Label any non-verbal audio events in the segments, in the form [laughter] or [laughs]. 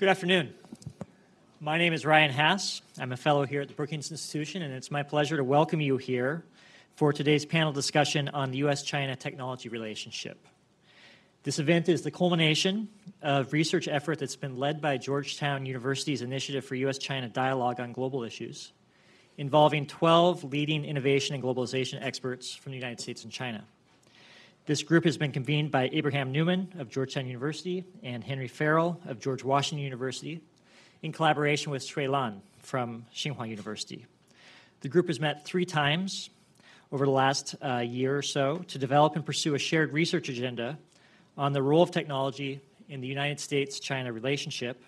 Good afternoon. My name is Ryan Hass. I'm a fellow here at the Brookings Institution, and it's my pleasure to welcome you here for today's panel discussion on the US China technology relationship. This event is the culmination of research effort that's been led by Georgetown University's Initiative for US China Dialogue on Global Issues, involving 12 leading innovation and globalization experts from the United States and China. This group has been convened by Abraham Newman of Georgetown University and Henry Farrell of George Washington University in collaboration with Xue Lan from Tsinghua University. The group has met three times over the last uh, year or so to develop and pursue a shared research agenda on the role of technology in the United States China relationship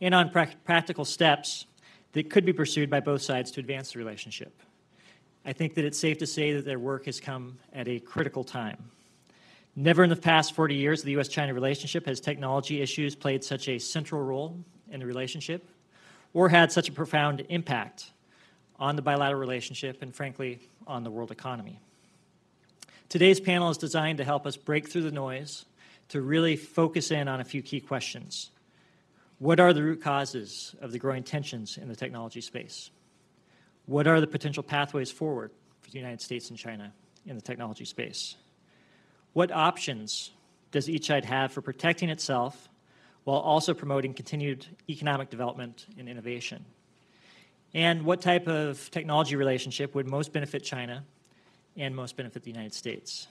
and on pra- practical steps that could be pursued by both sides to advance the relationship. I think that it's safe to say that their work has come at a critical time. Never in the past 40 years of the US China relationship has technology issues played such a central role in the relationship or had such a profound impact on the bilateral relationship and, frankly, on the world economy. Today's panel is designed to help us break through the noise to really focus in on a few key questions. What are the root causes of the growing tensions in the technology space? What are the potential pathways forward for the United States and China in the technology space? What options does each side have for protecting itself while also promoting continued economic development and innovation? And what type of technology relationship would most benefit China and most benefit the United States?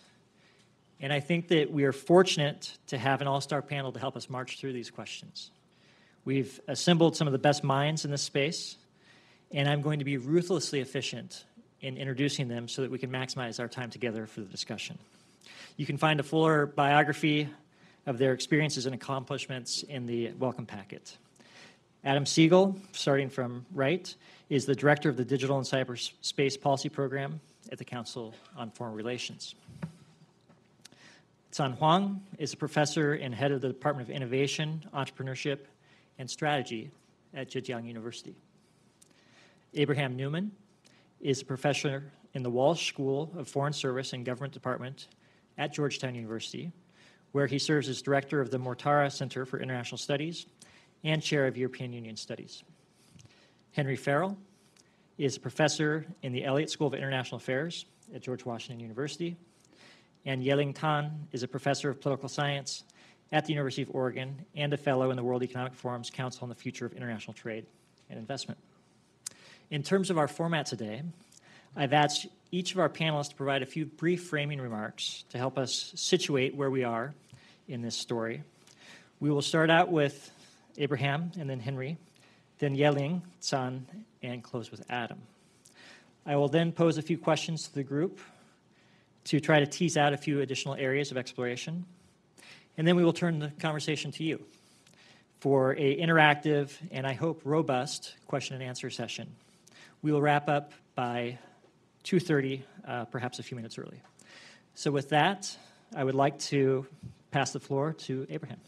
And I think that we are fortunate to have an all star panel to help us march through these questions. We've assembled some of the best minds in this space, and I'm going to be ruthlessly efficient in introducing them so that we can maximize our time together for the discussion. You can find a fuller biography of their experiences and accomplishments in the welcome packet. Adam Segal, starting from right, is the director of the Digital and Cyberspace Policy Program at the Council on Foreign Relations. Can Huang is a professor and head of the Department of Innovation, Entrepreneurship, and Strategy at Zhejiang University. Abraham Newman is a professor in the Walsh School of Foreign Service and Government Department at Georgetown University, where he serves as director of the Mortara Center for International Studies and chair of European Union Studies. Henry Farrell is a professor in the Elliott School of International Affairs at George Washington University. And Yeling Tan is a professor of political science at the University of Oregon and a fellow in the World Economic Forum's Council on the Future of International Trade and Investment. In terms of our format today, I've asked each of our panelists to provide a few brief framing remarks to help us situate where we are in this story. We will start out with Abraham and then Henry, then Yeling, Can, and close with Adam. I will then pose a few questions to the group to try to tease out a few additional areas of exploration. And then we will turn the conversation to you for a interactive and I hope robust question and answer session. We will wrap up by 2.30, uh, perhaps a few minutes early. So with that, I would like to pass the floor to Abraham.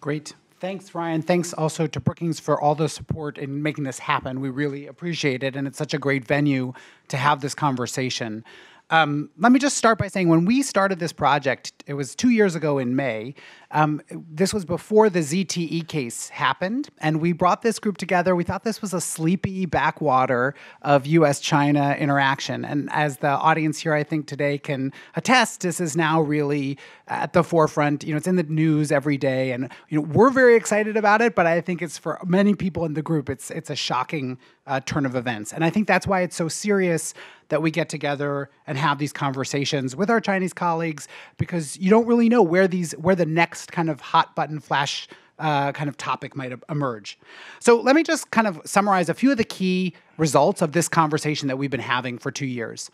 Great. Thanks, Ryan. Thanks also to Brookings for all the support in making this happen. We really appreciate it, and it's such a great venue to have this conversation. Um, let me just start by saying when we started this project, it was two years ago in May. Um, this was before the ZTE case happened, and we brought this group together. We thought this was a sleepy backwater of US China interaction. And as the audience here, I think today can attest, this is now really at the forefront. You know, it's in the news every day, and you know, we're very excited about it, but I think it's for many people in the group, it's, it's a shocking uh, turn of events. And I think that's why it's so serious that we get together and have these conversations with our Chinese colleagues because you don't really know where these where the next kind of hot button flash uh, kind of topic might emerge. So let me just kind of summarize a few of the key results of this conversation that we've been having for two years.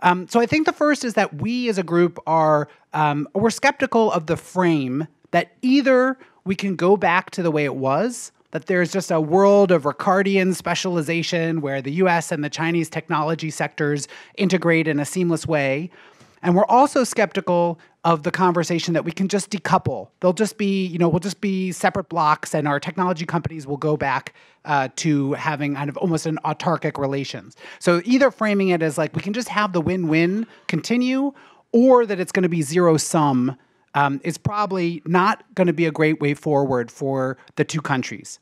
Um, so I think the first is that we as a group are um, we're skeptical of the frame that either we can go back to the way it was that there's just a world of Ricardian specialization where the US and the Chinese technology sectors integrate in a seamless way. And we're also skeptical of the conversation that we can just decouple. They'll just be, you know, we'll just be separate blocks, and our technology companies will go back uh, to having kind of almost an autarkic relations. So either framing it as like we can just have the win-win continue, or that it's going to be zero sum um, is probably not going to be a great way forward for the two countries.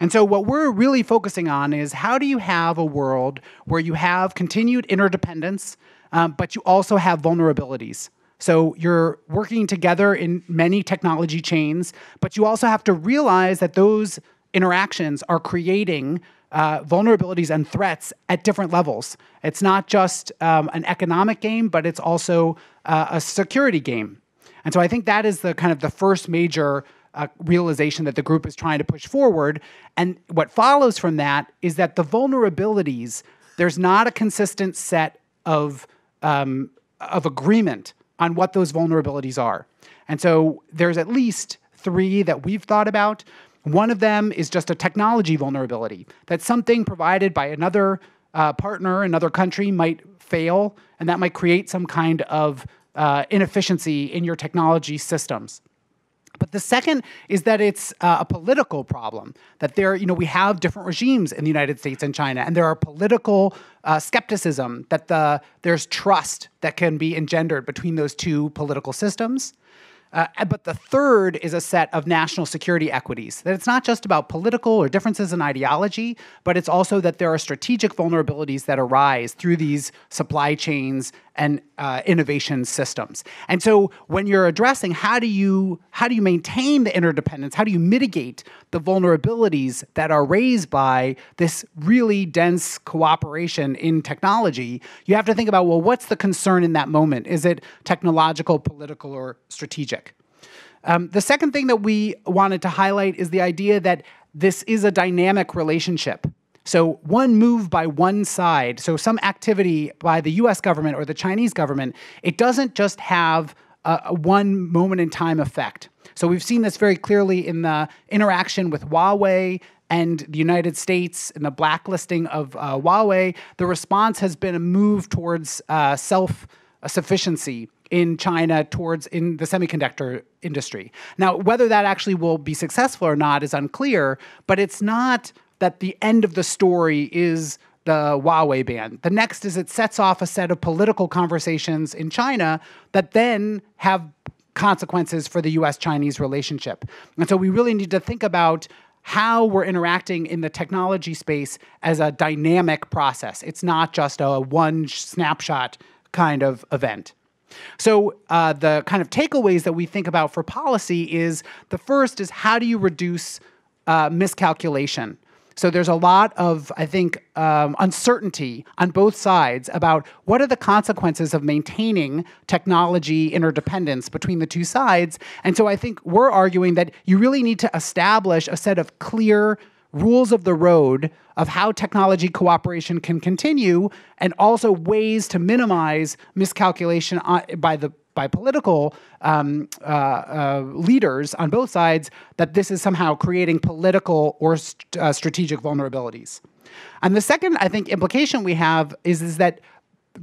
And so, what we're really focusing on is how do you have a world where you have continued interdependence, um, but you also have vulnerabilities? So, you're working together in many technology chains, but you also have to realize that those interactions are creating uh, vulnerabilities and threats at different levels. It's not just um, an economic game, but it's also uh, a security game. And so I think that is the kind of the first major uh, realization that the group is trying to push forward. And what follows from that is that the vulnerabilities, there's not a consistent set of, um, of agreement on what those vulnerabilities are. And so there's at least three that we've thought about. One of them is just a technology vulnerability that something provided by another uh, partner, another country might fail, and that might create some kind of uh, inefficiency in your technology systems. But the second is that it's uh, a political problem. That there, you know, we have different regimes in the United States and China, and there are political uh, skepticism that the there's trust that can be engendered between those two political systems. Uh, but the third is a set of national security equities. That it's not just about political or differences in ideology, but it's also that there are strategic vulnerabilities that arise through these supply chains and uh, innovation systems. And so when you're addressing how do you how do you maintain the interdependence, how do you mitigate the vulnerabilities that are raised by this really dense cooperation in technology, you have to think about well, what's the concern in that moment? Is it technological, political, or strategic? Um, the second thing that we wanted to highlight is the idea that this is a dynamic relationship. So, one move by one side, so some activity by the US government or the Chinese government, it doesn't just have a, a one moment in time effect. So, we've seen this very clearly in the interaction with Huawei and the United States in the blacklisting of uh, Huawei. The response has been a move towards uh, self sufficiency in China towards in the semiconductor industry. Now, whether that actually will be successful or not is unclear, but it's not that the end of the story is the Huawei ban. The next is it sets off a set of political conversations in China that then have consequences for the US Chinese relationship. And so we really need to think about how we're interacting in the technology space as a dynamic process. It's not just a one snapshot kind of event. So, uh, the kind of takeaways that we think about for policy is the first is how do you reduce uh, miscalculation? So there's a lot of, I think, um, uncertainty on both sides about what are the consequences of maintaining technology interdependence between the two sides. And so I think we're arguing that you really need to establish a set of clear rules of the road of how technology cooperation can continue and also ways to minimize miscalculation by the by political um, uh, uh, leaders on both sides that this is somehow creating political or st- uh, strategic vulnerabilities. And the second, I think, implication we have is, is that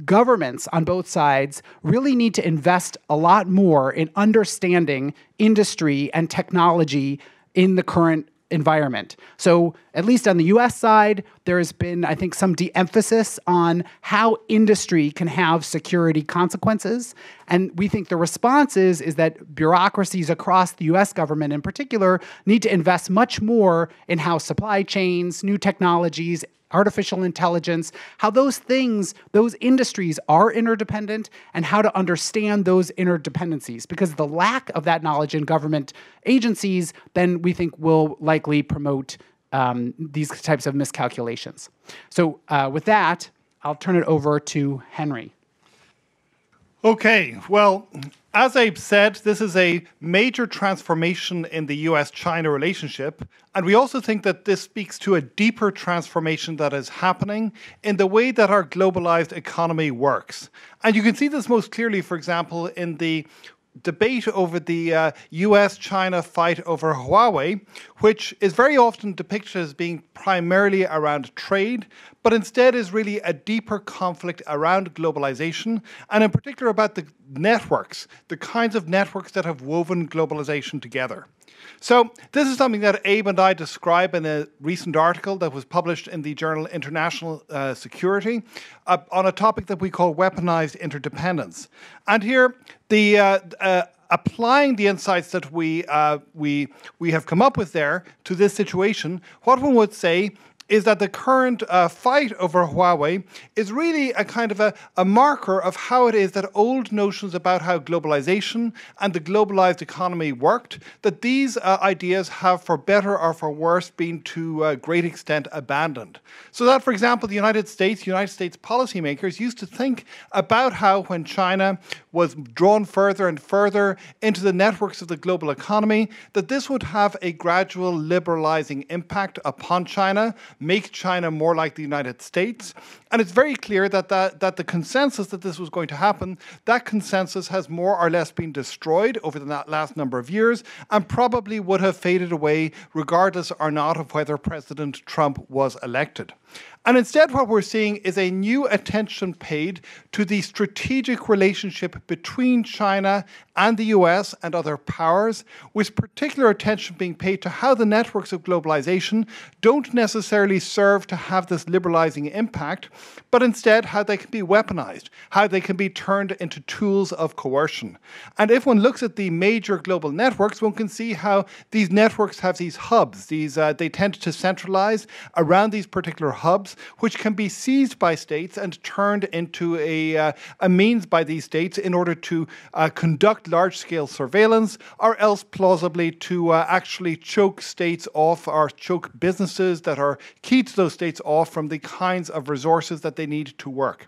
governments on both sides really need to invest a lot more in understanding industry and technology in the current environment. So, at least on the US side, there has been, I think, some de emphasis on how industry can have security consequences. And we think the response is, is that bureaucracies across the US government in particular need to invest much more in how supply chains, new technologies, artificial intelligence, how those things, those industries are interdependent, and how to understand those interdependencies. Because the lack of that knowledge in government agencies, then we think will likely promote um, these types of miscalculations. So, uh, with that, I'll turn it over to Henry. Okay, well, as Abe said, this is a major transformation in the US China relationship. And we also think that this speaks to a deeper transformation that is happening in the way that our globalized economy works. And you can see this most clearly, for example, in the debate over the uh, US China fight over Huawei, which is very often depicted as being primarily around trade, but instead is really a deeper conflict around globalization, and in particular about the networks, the kinds of networks that have woven globalization together. So, this is something that Abe and I describe in a recent article that was published in the journal International uh, Security uh, on a topic that we call weaponized interdependence. And here, the uh, uh applying the insights that we, uh, we, we have come up with there to this situation, what one would say is that the current uh, fight over Huawei is really a kind of a, a, marker of how it is that old notions about how globalization and the globalized economy worked, that these uh, ideas have, for better or for worse, been to a great extent abandoned. So that, for example, the United States, United States policymakers used to think about how when China was drawn further and further into the networks of the global economy, that this would have a gradual liberalizing impact upon China, make China more like the United States. And it's very clear that, that, that the consensus that this was going to happen, that consensus has more or less been destroyed over the last number of years and probably would have faded away regardless or not of whether President Trump was elected. And instead, what we're seeing is a new attention paid to the strategic relationship between China and the US and other powers, with particular attention being paid to how the networks of globalization don't necessarily serve to have this liberalizing impact, but instead how they can be weaponized, how they can be turned into tools of coercion. And if one looks at the major global networks, one can see how these networks have these hubs. These uh, they tend to centralize around these particular hubs which can be seized by states and turned into a, uh, a means by these states in order to uh, conduct large scale surveillance or else plausibly to uh, actually choke states off or choke businesses that are key to those states off from the kinds of resources that they need to work.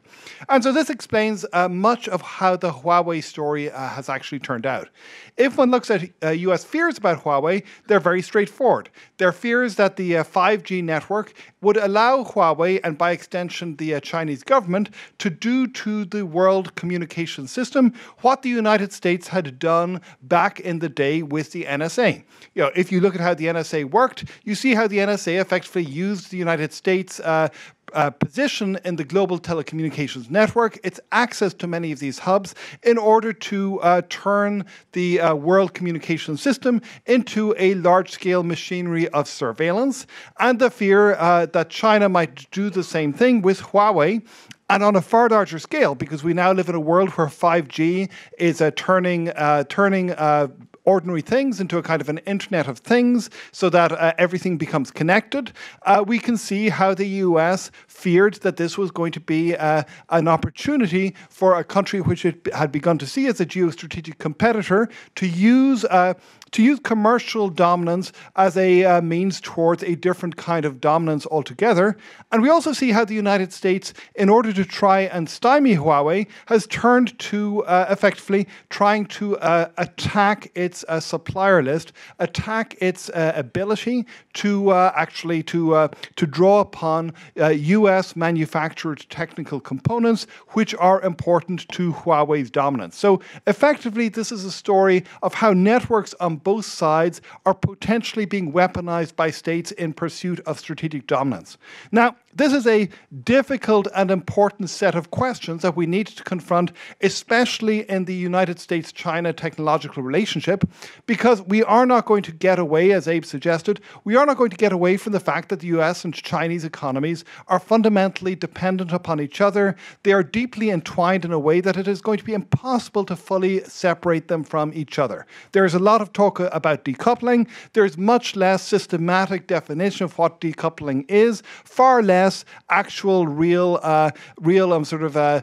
And so this explains uh, much of how the Huawei story uh, has actually turned out. If one looks at US uh, fears about Huawei, they're very straightforward. They're fears that the 5G network would allow Huawei and by extension the uh, Chinese government to do to the world communication system what the United States had done back in the day with the NSA. You know, if you look at how the NSA worked, you see how the NSA effectively used the United States uh, uh, position in the global telecommunications network, its access to many of these hubs, in order to uh, turn the uh, world communication system into a large scale machinery of surveillance, and the fear uh, that China might do the same thing with Huawei and on a far larger scale, because we now live in a world where 5G is uh, turning uh, turning uh, ordinary things into a kind of an internet of things so that uh, everything becomes connected. Uh, we can see how the US feared that this was going to be uh, an opportunity for a country which it had begun to see as a geostrategic competitor to use uh, to use commercial dominance as a uh, means towards a different kind of dominance altogether. And we also see how the United States, in order to try and stymie Huawei, has turned to uh, effectively trying to uh, attack its uh, supplier list, attack its uh, ability to uh, actually to to draw upon U.S. manufactured technical components, which are important to Huawei's dominance. So effectively, this is a story of how networks on both sides are potentially being weaponized by states in pursuit of strategic dominance. Now, this is a difficult and important set of questions that we need to confront, especially in the United States China technological relationship, because we are not going to get away, as Abe suggested, we are not going to get away from the fact that the US and Chinese economies are fundamentally dependent upon each other. They are deeply entwined in a way that it is going to be impossible to fully separate them from each other. There is a lot of talk about decoupling, there's much less systematic definition of what decoupling is, far less less actual, real, uh, real um, sort of uh,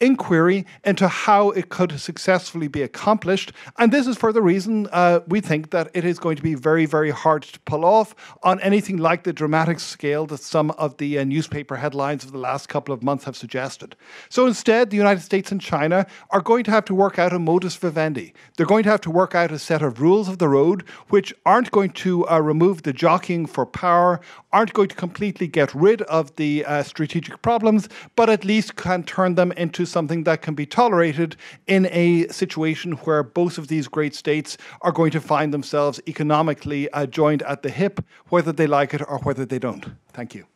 inquiry into how it could successfully be accomplished. And this is for the reason uh, we think that it is going to be very, very hard to pull off on anything like the dramatic scale that some of the uh, newspaper headlines of the last couple of months have suggested. So instead, the United States and China are going to have to work out a modus vivendi. They're going to have to work out a set of rules of the road which aren't going to uh, remove the jockeying for power, aren't going to completely get rid of the uh, strategic problems, but at least can turn them into something that can be tolerated in a situation where both of these great states are going to find themselves economically uh, joined at the hip, whether they like it or whether they don't. Thank you.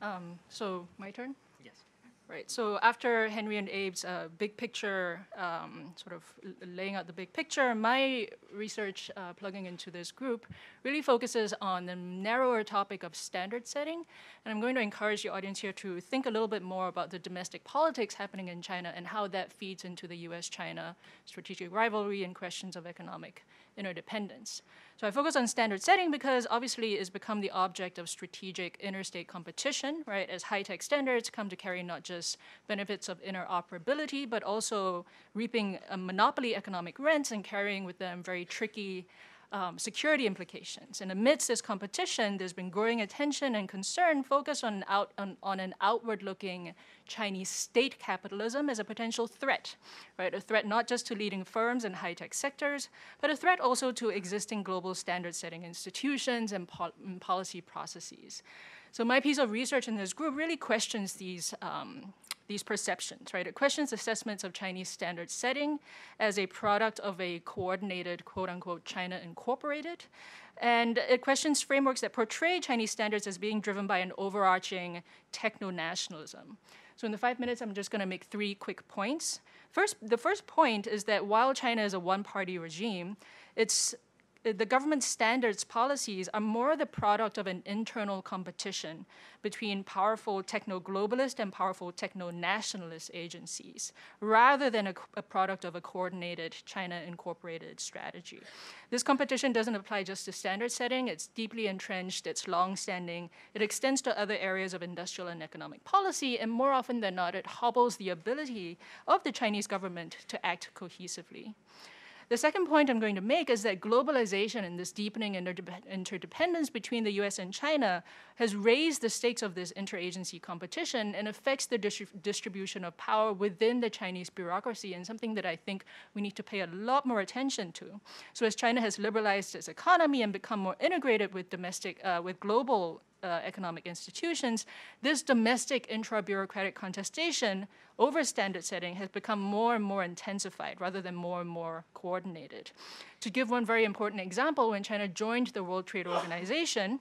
Um, so, my turn? Right? So after Henry and Abe's uh, big picture, um, sort of laying out the big picture, my research uh, plugging into this group really focuses on the narrower topic of standard setting. And I'm going to encourage the audience here to think a little bit more about the domestic politics happening in China and how that feeds into the US-China strategic rivalry and questions of economic interdependence. So I focus on standard setting because obviously it's become the object of strategic interstate competition, right? As high-tech standards come to carry not just benefits of interoperability, but also reaping monopoly economic rents and carrying with them very tricky um, security implications. And amidst this competition, there's been growing attention and concern focused on, out, on, on an outward-looking Chinese state capitalism as a potential threat, right? A threat not just to leading firms and high-tech sectors, but a threat also to existing global standard-setting institutions and, pol and, policy processes. So my piece of research in this group really questions these um, these perceptions, right? It questions assessments of Chinese standard setting as a product of a coordinated, quote unquote, China incorporated. And it questions frameworks that portray Chinese standards as being driven by an overarching techno nationalism. So, in the five minutes, I'm just going to make three quick points. First, the first point is that while China is a one party regime, it's the government standards policies are more the product of an internal competition between powerful techno-globalist and powerful techno-nationalist agencies, rather than a, a, product of a coordinated China incorporated strategy. This competition doesn't apply just to standard setting, it's deeply entrenched, it's long-standing, it extends to other areas of industrial and economic policy, and more often than not, it hobbles the ability of the Chinese government to act cohesively. The second point I'm going to make is that globalization and this deepening interdependence between the US and China has raised the stakes of this interagency competition and affects the distribution of power within the Chinese bureaucracy and something that I think we need to pay a lot more attention to. So as China has liberalized its economy and become more integrated with domestic, uh, with global uh, economic institutions, this domestic intra-bureaucratic contestation over standard setting has become more and more intensified rather than more and more coordinated. To give one very important example, when China joined the World Trade Organization,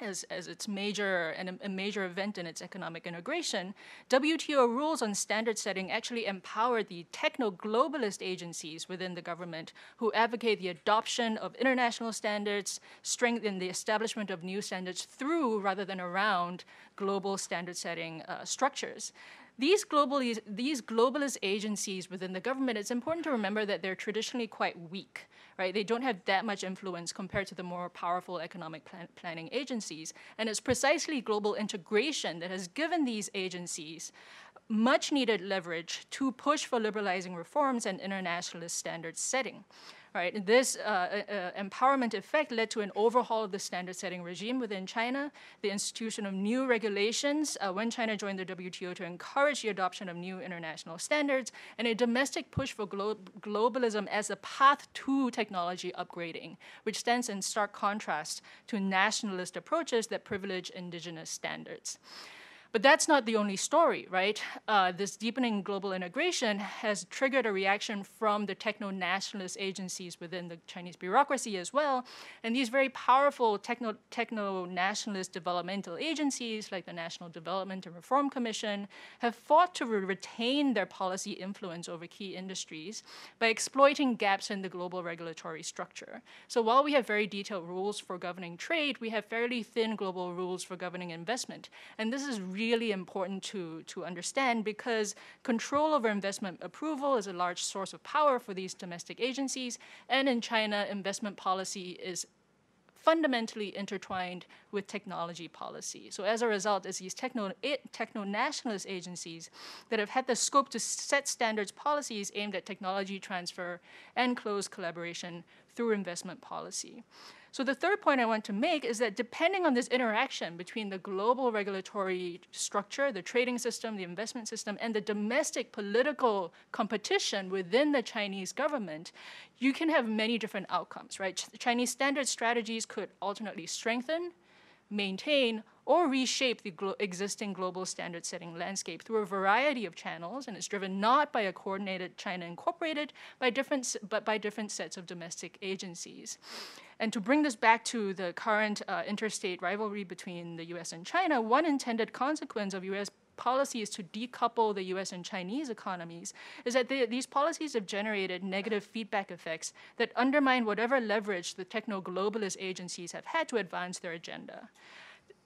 as, as its major and a, major event in its economic integration, WTO rules on standard setting actually empower the techno-globalist agencies within the government who advocate the adoption of international standards, strengthen the establishment of new standards through rather than around global standard setting uh, structures. These, globally, these globalist agencies within the government, it's important to remember that they're traditionally quite weak right? They don't have that much influence compared to the more powerful economic plan planning agencies. And it's precisely global integration that has given these agencies much needed leverage to push for liberalizing reforms and internationalist standard setting right? This uh, uh, uh, empowerment effect led to an overhaul of the standard setting regime within China, the institution of new regulations uh, when China joined the WTO to encourage the adoption of new international standards, and a domestic push for glo globalism as a path to technology upgrading, which stands in stark contrast to nationalist approaches that privilege indigenous standards. But that's not the only story, right? Uh, this deepening global integration has triggered a reaction from the techno-nationalist agencies within the Chinese bureaucracy as well. And these very powerful techno, techno-nationalist developmental agencies like the National Development and Reform Commission have fought to re retain their policy influence over key industries by exploiting gaps in the global regulatory structure. So while we have very detailed rules for governing trade, we have fairly thin global rules for governing investment. And this is really really important to, to understand because control over investment approval is a large source of power for these domestic agencies. And in China, investment policy is fundamentally intertwined with technology policy. So as a result, it's these techno, techno-nationalist agencies that have had the scope to set standards policies aimed at technology transfer and close collaboration through investment policy. So the third point I want to make is that depending on this interaction between the global regulatory structure, the trading system, the investment system, and the domestic political competition within the Chinese government, you can have many different outcomes, right? Chinese standard strategies could alternately strengthen, maintain, or reshape the glo existing global standard setting landscape through a variety of channels, and it's driven not by a coordinated China incorporated, by different, but by different sets of domestic agencies. And to bring this back to the current uh, interstate rivalry between the US and China, one intended consequence of US policies to decouple the US and Chinese economies is that they, these policies have generated negative feedback effects that undermine whatever leverage the techno globalist agencies have had to advance their agenda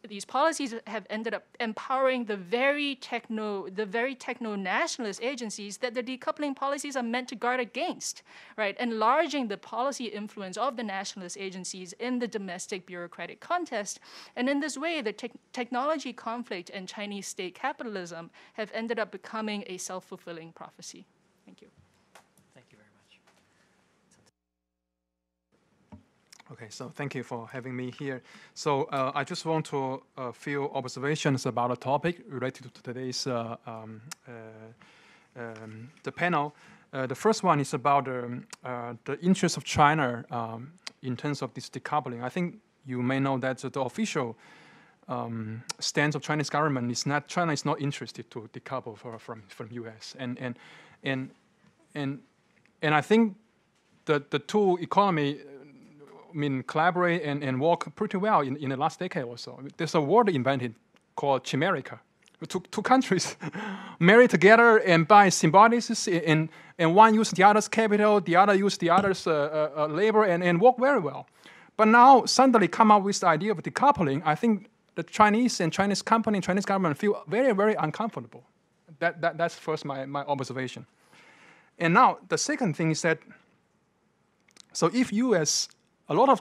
these policies have ended up empowering the very techno the very techno nationalist agencies that the decoupling policies are meant to guard against right? Enlarging the policy influence of the nationalist agencies in the domestic bureaucratic contest. And in this way the te technology conflict and chinese state capitalism have ended up becoming a self-fulfilling prophecy thank you Thank you very much. Okay, so thank you for having me here. So uh, I just want to a few observations about the topic related to today's uh, um, uh, um, the panel. Uh, the first one is about um, uh, the interest of China um, in terms of this decoupling. I think you may know that the official um, stance of Chinese government is not China is not interested to decouple for, from from U.S. and and and and and I think the the two economy I mean, collaborate and, and work pretty well in, in the last decade or so. There's a word invented called chimerica. Two, two countries [laughs] marry together and buy symbiosis, and, and one use the other's capital, the other use the other's uh, uh, uh, labor, and, and work very well. But now suddenly come up with the idea of decoupling. I think the Chinese and Chinese company, Chinese government feel very, very uncomfortable. That, that, that's first my, my observation. And now the second thing is that, so if U.S a lot of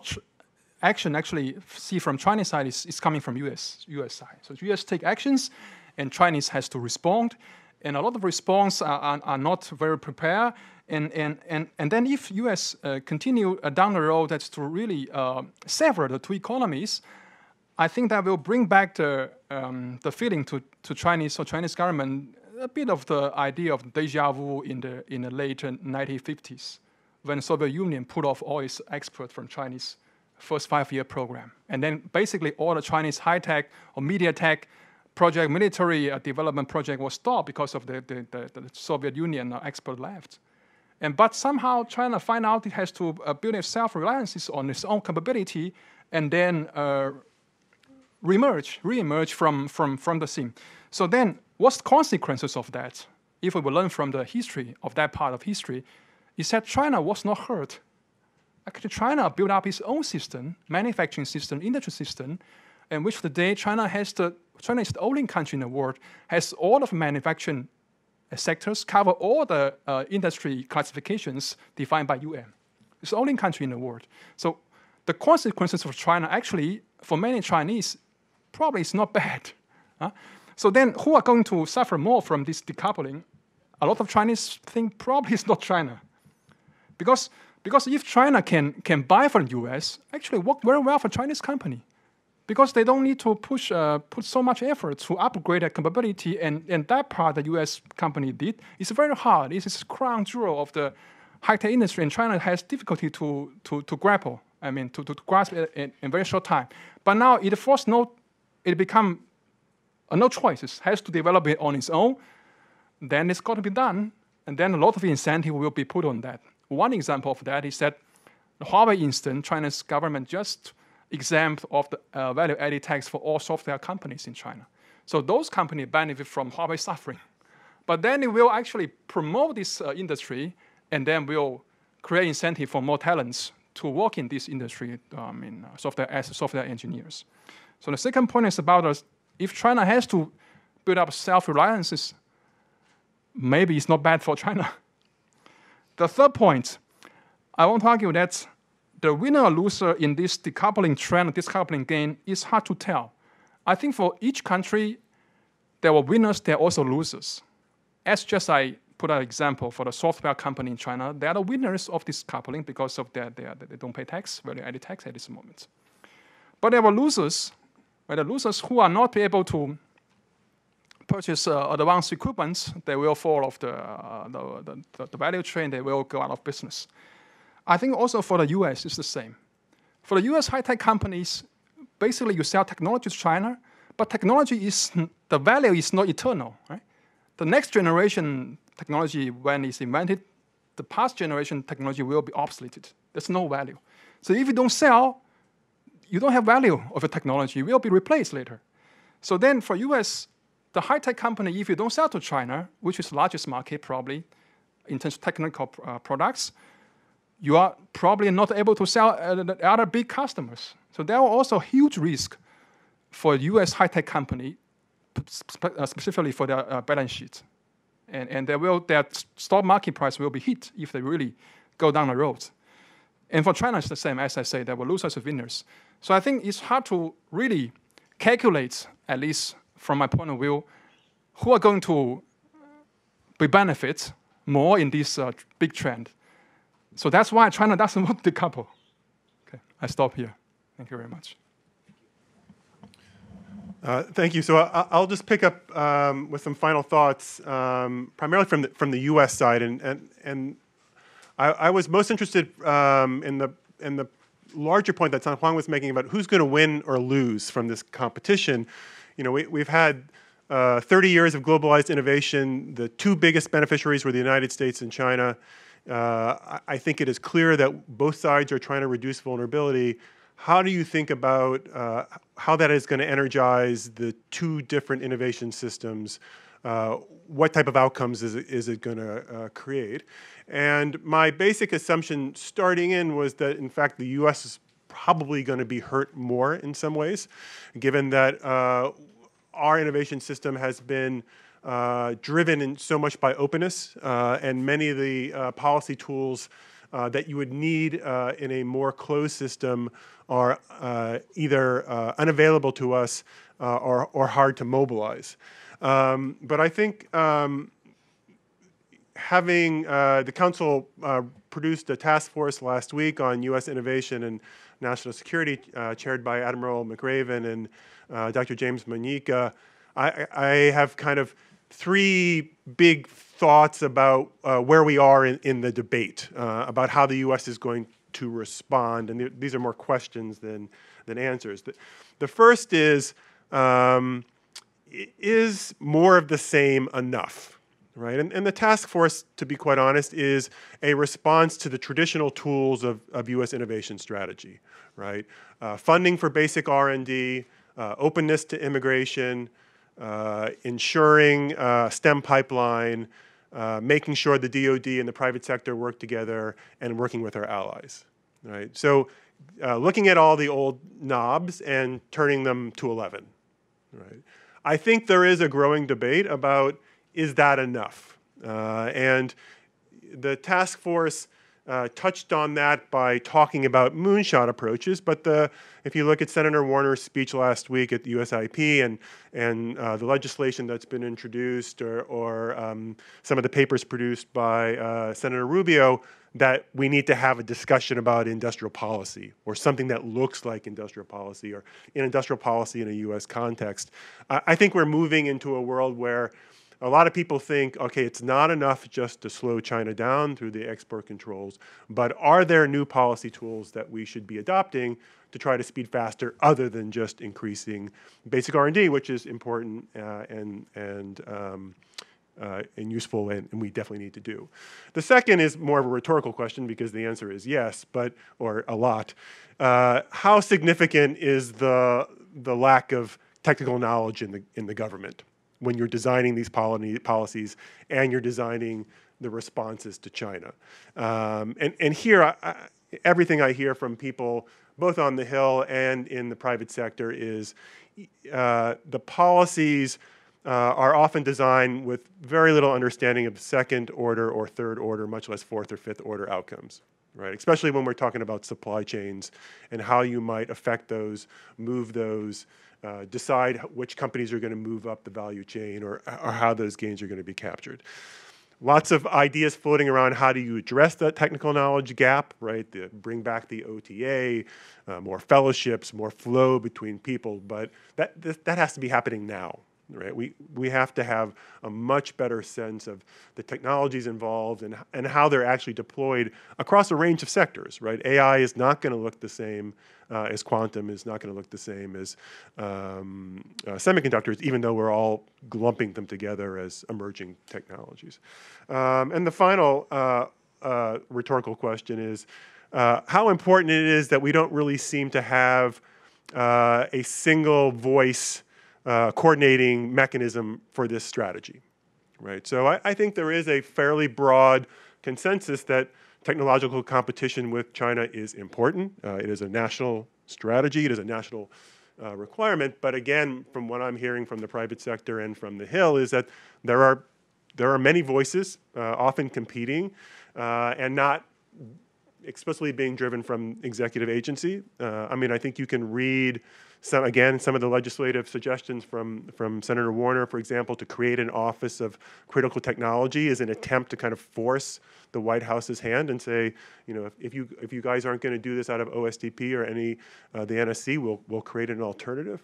action actually see from Chinese side is, is coming from US, US side. So US take actions and Chinese has to respond. And a lot of response are, are, are not very prepared. And, and, and, and then if US uh, continue uh, down the road that's to really uh, sever the two economies, I think that will bring back the, um, the feeling to, to Chinese or Chinese government a bit of the idea of deja vu in the, in the late 1950s when Soviet Union pulled off all its exports from Chinese first five-year program. And then basically all the Chinese high-tech or media tech project, military uh, development project was stopped because of the, the, the, the Soviet Union uh, export left. And but somehow China find out it has to uh, build its self-reliance on its own capability and then uh, reemerge, reemerge from, from, from the scene. So then what's the consequences of that? If we will learn from the history of that part of history, he said China was not hurt. Actually, China built up its own system, manufacturing system, industry system, and which today China has the China is the only country in the world has all of manufacturing sectors cover all the uh, industry classifications defined by UN. It's the only country in the world. So the consequences of China actually for many Chinese probably is not [laughs] bad. Huh? So then who are going to suffer more from this decoupling? A lot of Chinese think probably it's not China. Because, because if China can, can buy from the US, actually work very well for Chinese company. Because they don't need to push, uh, put so much effort to upgrade their capability, and, and that part the US company did is very hard. It's a crown jewel of the high-tech industry, and China has difficulty to, to, to grapple, I mean, to, to grasp it in, in very short time. But now it forced no, it become uh, no choices, has to develop it on its own, then it's got to be done, and then a lot of incentive will be put on that. One example of that is that the Huawei instance, China's government just exempt of the uh, value-added tax for all software companies in China. So those companies benefit from Huawei suffering. But then it will actually promote this uh, industry and then will create incentive for more talents to work in this industry um, in uh, software as software engineers. So the second point is about us, if China has to build up self-reliance, maybe it's not bad for China. [laughs] The third point, I want to argue that the winner or loser in this decoupling trend, decoupling gain, is hard to tell. I think for each country, there were winners, there are also losers. As just I put an example for the software company in China, they are the winners of this coupling because of their, their they don't pay tax, value added tax at this moment. But there were losers, where the losers who are not able to purchase uh, advanced equipment, they will fall off the, uh, the, the, the, value chain, they will go out of business. I think also for the US, it's the same. For the US high-tech companies, basically you sell technology to China, but technology is, the value is not eternal, right? The next generation technology, when it's invented, the past generation technology will be obsoleted. There's no value. So if you don't sell, you don't have value of a technology. It will be replaced later. So then for US the high-tech company, if you don't sell to China, which is the largest market probably in terms of technical uh, products, you are probably not able to sell uh, the other big customers. So there are also huge risk for U.S. high-tech company, spe uh, specifically for their uh, balance sheet. And, and they will, their stock market price will be hit if they really go down the road. And for China, it's the same. As I say, there were losers and winners. So I think it's hard to really calculate, at least from my point of view, who are going to be benefit more in this uh, big trend. So that's why China doesn't [laughs] want to decouple. Okay, I stop here. Thank you very much. Uh, thank you. So I, will just pick up um, with some final thoughts, um, primarily from the, from the U.S. side, and and and I, I was most interested um, in the in the larger point that Can Huang was making about who's going to win or lose from this competition. You know, we, we've had uh, 30 years of globalized innovation. The two biggest beneficiaries were the United States and China. Uh, I think it is clear that both sides are trying to reduce vulnerability. How do you think about uh, how that is going to energize the two different innovation systems? Uh, what type of outcomes is it, is it going to uh, create? And my basic assumption starting in was that, in fact, the US probably going to be hurt more in some ways, given that uh, our innovation system has been uh, driven in so much by openness, uh, and many of the uh, policy tools uh, that you would need uh, in a more closed system are uh, either unavailable to us or, or hard to mobilize. Um, but I think um, having the Council produced a task force last week on U.S. innovation and national security, chaired by Admiral McRaven and Dr. James Manyika, I, I have kind of three big thoughts about uh, where we are in, in the debate uh, about how the U.S. is going to respond. And th these are more questions than, than answers. The, the first is um, Is more of the same enough? Right? And, and the task force, to be quite honest, is a response to the traditional tools of, of U.S. innovation strategy. Right? Uh, funding for basic R&D, uh, openness to immigration, uh, ensuring uh, STEM pipeline, uh, making sure the DoD and the private sector work together, and working with our allies. Right. So, uh, looking at all the old knobs and turning them to 11. Right. I think there is a growing debate about is that enough, uh, and the task force uh, touched on that by talking about moonshot approaches. But the, if you look at Senator Warner's speech last week at the USIP and, and uh, the legislation that's been introduced or, or um, some of the papers produced by uh, Senator Rubio, that we need to have a discussion about industrial policy or something that looks like industrial policy or in industrial policy in a US context. I think we're moving into a world where a lot of people think, okay, it's not enough just to slow China down through the export controls, but are there new policy tools that we should be adopting to try to speed faster other than just increasing basic R&D, which is important uh, and, and, um, uh, and useful and, and, we definitely need to do. The second is more of a rhetorical question because the answer is yes, but, or a lot. Uh, how significant is the, the lack of technical knowledge in the, in the government? When you're designing these policies and you're designing the responses to China. Um, and, and here, I, I, everything I hear from people, both on the Hill and in the private sector, is uh, the policies uh, are often designed with very little understanding of second order or third order, much less fourth or fifth order outcomes. Right, especially when we're talking about supply chains and how you might affect those, move those, uh, decide which companies are going to move up the value chain or, or how those gains are going to be captured. Lots of ideas floating around how do you address that technical knowledge gap, right? The, bring back the OTA, uh, more fellowships, more flow between people, but that, that has to be happening now, right? We, we have to have a much better sense of the technologies involved and, and how they're actually deployed across a range of sectors, right? AI is not going to look the same uh, as quantum, is not going to look the same as um, uh, semiconductors, even though we're all lumping them together as emerging technologies. Um, and the final uh, uh rhetorical question is uh, how important it is that we don't really seem to have uh, a single voice uh, coordinating mechanism for this strategy, right? So I, I think there is a fairly broad consensus that technological competition with China is important. Uh, it is a national strategy. It is a national uh, requirement. But again, from what I'm hearing from the private sector and from the Hill, is that there are there are many voices, uh, often competing, uh, and not explicitly being driven from executive agency. Uh, I mean, I think you can read again, some of the legislative suggestions from, from Senator Warner, for example, to create an Office of Critical Technology is an attempt to kind of force the White House's hand and say, you know, if, if you if you guys aren't going to do this out of OSTP or any uh, the NSC, we'll we'll create an alternative.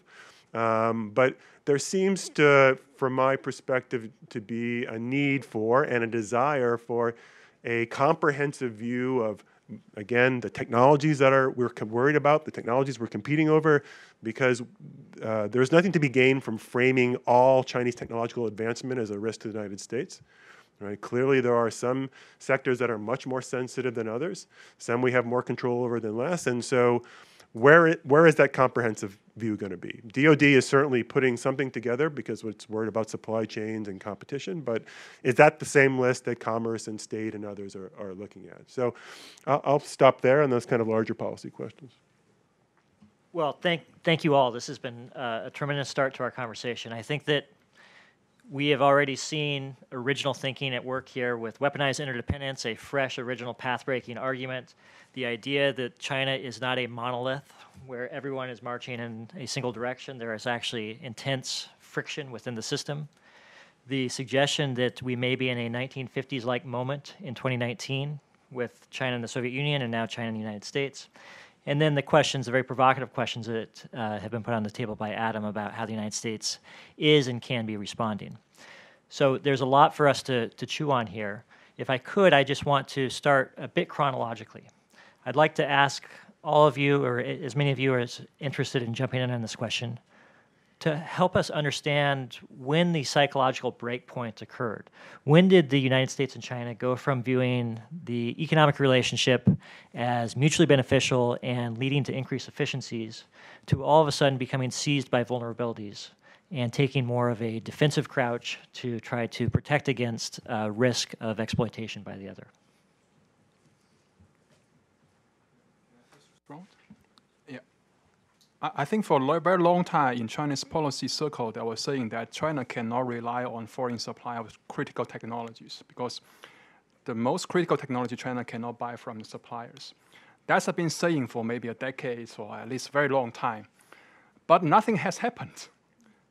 Um, but there seems to, from my perspective, to be a need for and a desire for a comprehensive view of again, the technologies that are we're worried about, the technologies we're competing over, because uh, there's nothing to be gained from framing all Chinese technological advancement as a risk to the United States. Right? Clearly, there are some sectors that are much more sensitive than others. Some we have more control over than less, and so where, it, where is that comprehensive view going to be? DoD is certainly putting something together because it's worried about supply chains and competition, but is that the same list that Commerce and State and others are, are looking at? So I'll, I'll stop there on those kind of larger policy questions. Well, thank, thank you all. This has been uh, a tremendous start to our conversation. I think that we have already seen original thinking at work here with weaponized interdependence, a fresh, original path breaking argument, the idea that China is not a monolith where everyone is marching in a single direction. There is actually intense friction within the system. The suggestion that we may be in a 1950s like moment in 2019 with China and the Soviet Union and now China and the United States. And then the questions, the very provocative questions that uh, have been put on the table by Adam about how the United States is and can be responding. So there's a lot for us to, to chew on here. If I could, I just want to start a bit chronologically. I'd like to ask all of you, or as many of you as interested in jumping in on this question, to help us understand when the psychological breakpoint occurred. When did the United States and China go from viewing the economic relationship as mutually beneficial and leading to increased efficiencies to all of a sudden becoming seized by vulnerabilities and taking more of a defensive crouch to try to protect against uh, risk of exploitation by the other? I think for a very long time in Chinese policy circle, they were saying that China cannot rely on foreign supply of critical technologies because the most critical technology China cannot buy from the suppliers. That's been saying for maybe a decade or at least a very long time. But nothing has happened.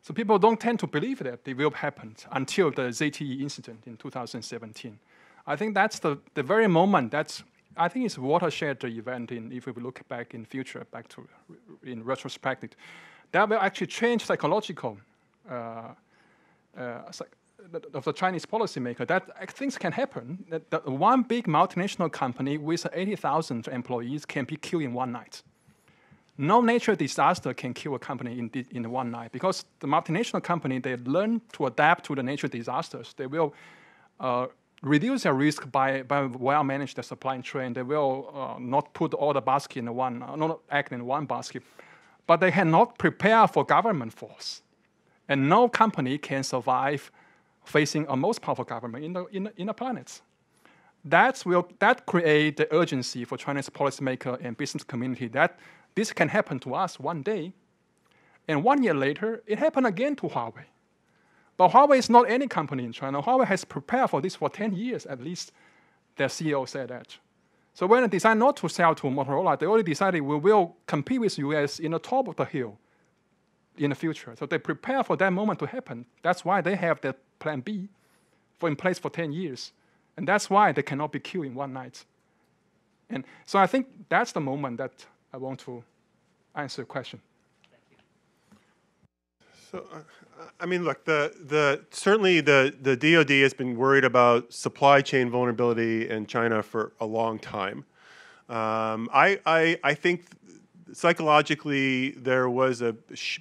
So people don't tend to believe that it will happen until the ZTE incident in 2017. I think that's the, the very moment that's I think it's watershed event in, if we look back in future, back to in retrospect, that will actually change psychological uh, uh, of the Chinese policymaker. That things can happen. That, that one big multinational company with 80,000 employees can be killed in one night. No natural disaster can kill a company in, in one night because the multinational company, they learn to adapt to the natural disasters. They will uh, reduce their risk by, by well manage the supply chain. They will uh, not put all the basket in one, uh, not act in one basket, but they had not prepare for government force. And no company can survive facing a most powerful government in the, in the, in the planet. That will that create the urgency for Chinese policymaker and business community that this can happen to us one day. And one year later, it happened again to Huawei. But Huawei is not any company in China. Huawei has prepared for this for 10 years at least, their CEO said that. So when they decide not to sell to Motorola, they already decided we will compete with US in the top of the hill in the future. So they prepare for that moment to happen. That's why they have their plan B for in place for 10 years. And that's why they cannot be killed in one night. And so I think that's the moment that I want to answer your question. So, uh, I mean, look, the the certainly the the DoD has been worried about supply chain vulnerability in China for a long time. Um, I, I I think psychologically there was a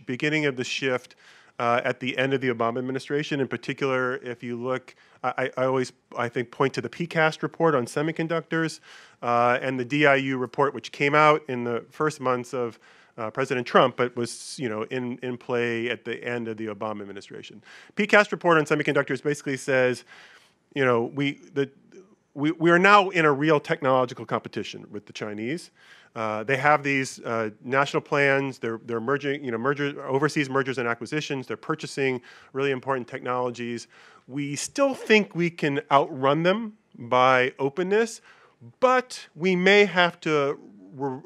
beginning of the shift uh, at the end of the Obama administration. In particular, if you look, I, I always I think point to the PCAST report on semiconductors uh, and the DIU report, which came out in the first months of uh, President Trump, but was you know in, in play at the end of the Obama administration. PCAST report on semiconductors basically says, you know, we the we, we are now in a real technological competition with the Chinese. Uh, they have these uh, national plans. They're, they're merging, you know, merger, overseas mergers and acquisitions. They're purchasing really important technologies. We still think we can outrun them by openness, but we may have to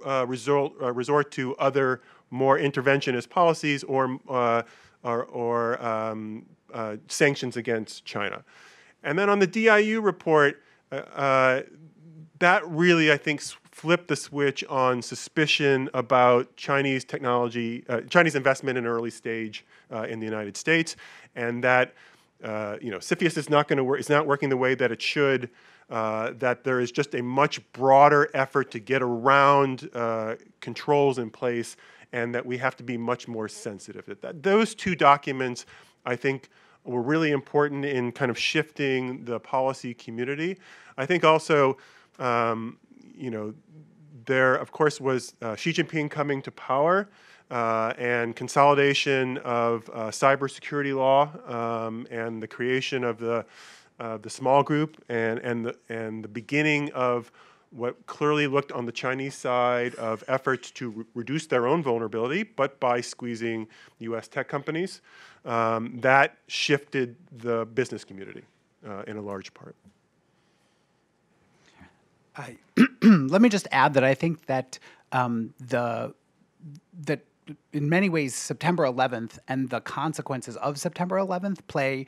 uh, resort, uh, resort to other more interventionist policies or, uh, or, or um, uh, sanctions against China. And then on the DIU report, that really, I think, flipped the switch on suspicion about Chinese technology, uh, Chinese investment in early stage uh, in the United States, and that uh, you know CFIUS is not going to work. It's not working the way that it should. Uh, that there is just a much broader effort to get around uh, controls in place, and that we have to be much more sensitive. That those two documents, I think, were really important in kind of shifting the policy community. I think also. Um, you know, there, of course, was uh, Xi Jinping coming to power uh, and consolidation of uh, cybersecurity law um, and the creation of the, uh, the small group and, and, the, and the beginning of what clearly looked on the Chinese side of efforts to re reduce their own vulnerability, but by squeezing US tech companies. Um, that shifted the business community uh, in a large part. I, [clears throat] let me just add that I think that um, the that in many ways September 11th and the consequences of September 11th play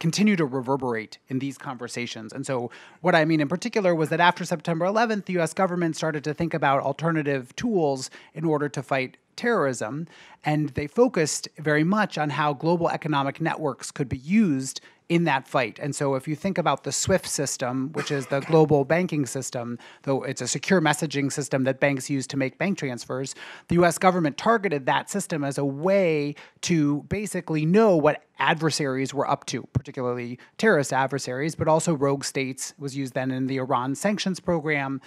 continue to reverberate in these conversations. And so, what I mean in particular was that after September 11th, the US government started to think about alternative tools in order to fight terrorism. And they focused very much on how global economic networks could be used in that fight. And so if you think about the SWIFT system, which is the [coughs] global banking system, though it's a secure messaging system that banks use to make bank transfers, the US government targeted that system as a way to basically know what adversaries were up to, particularly terrorist adversaries, but also rogue states was used then in the Iran sanctions program.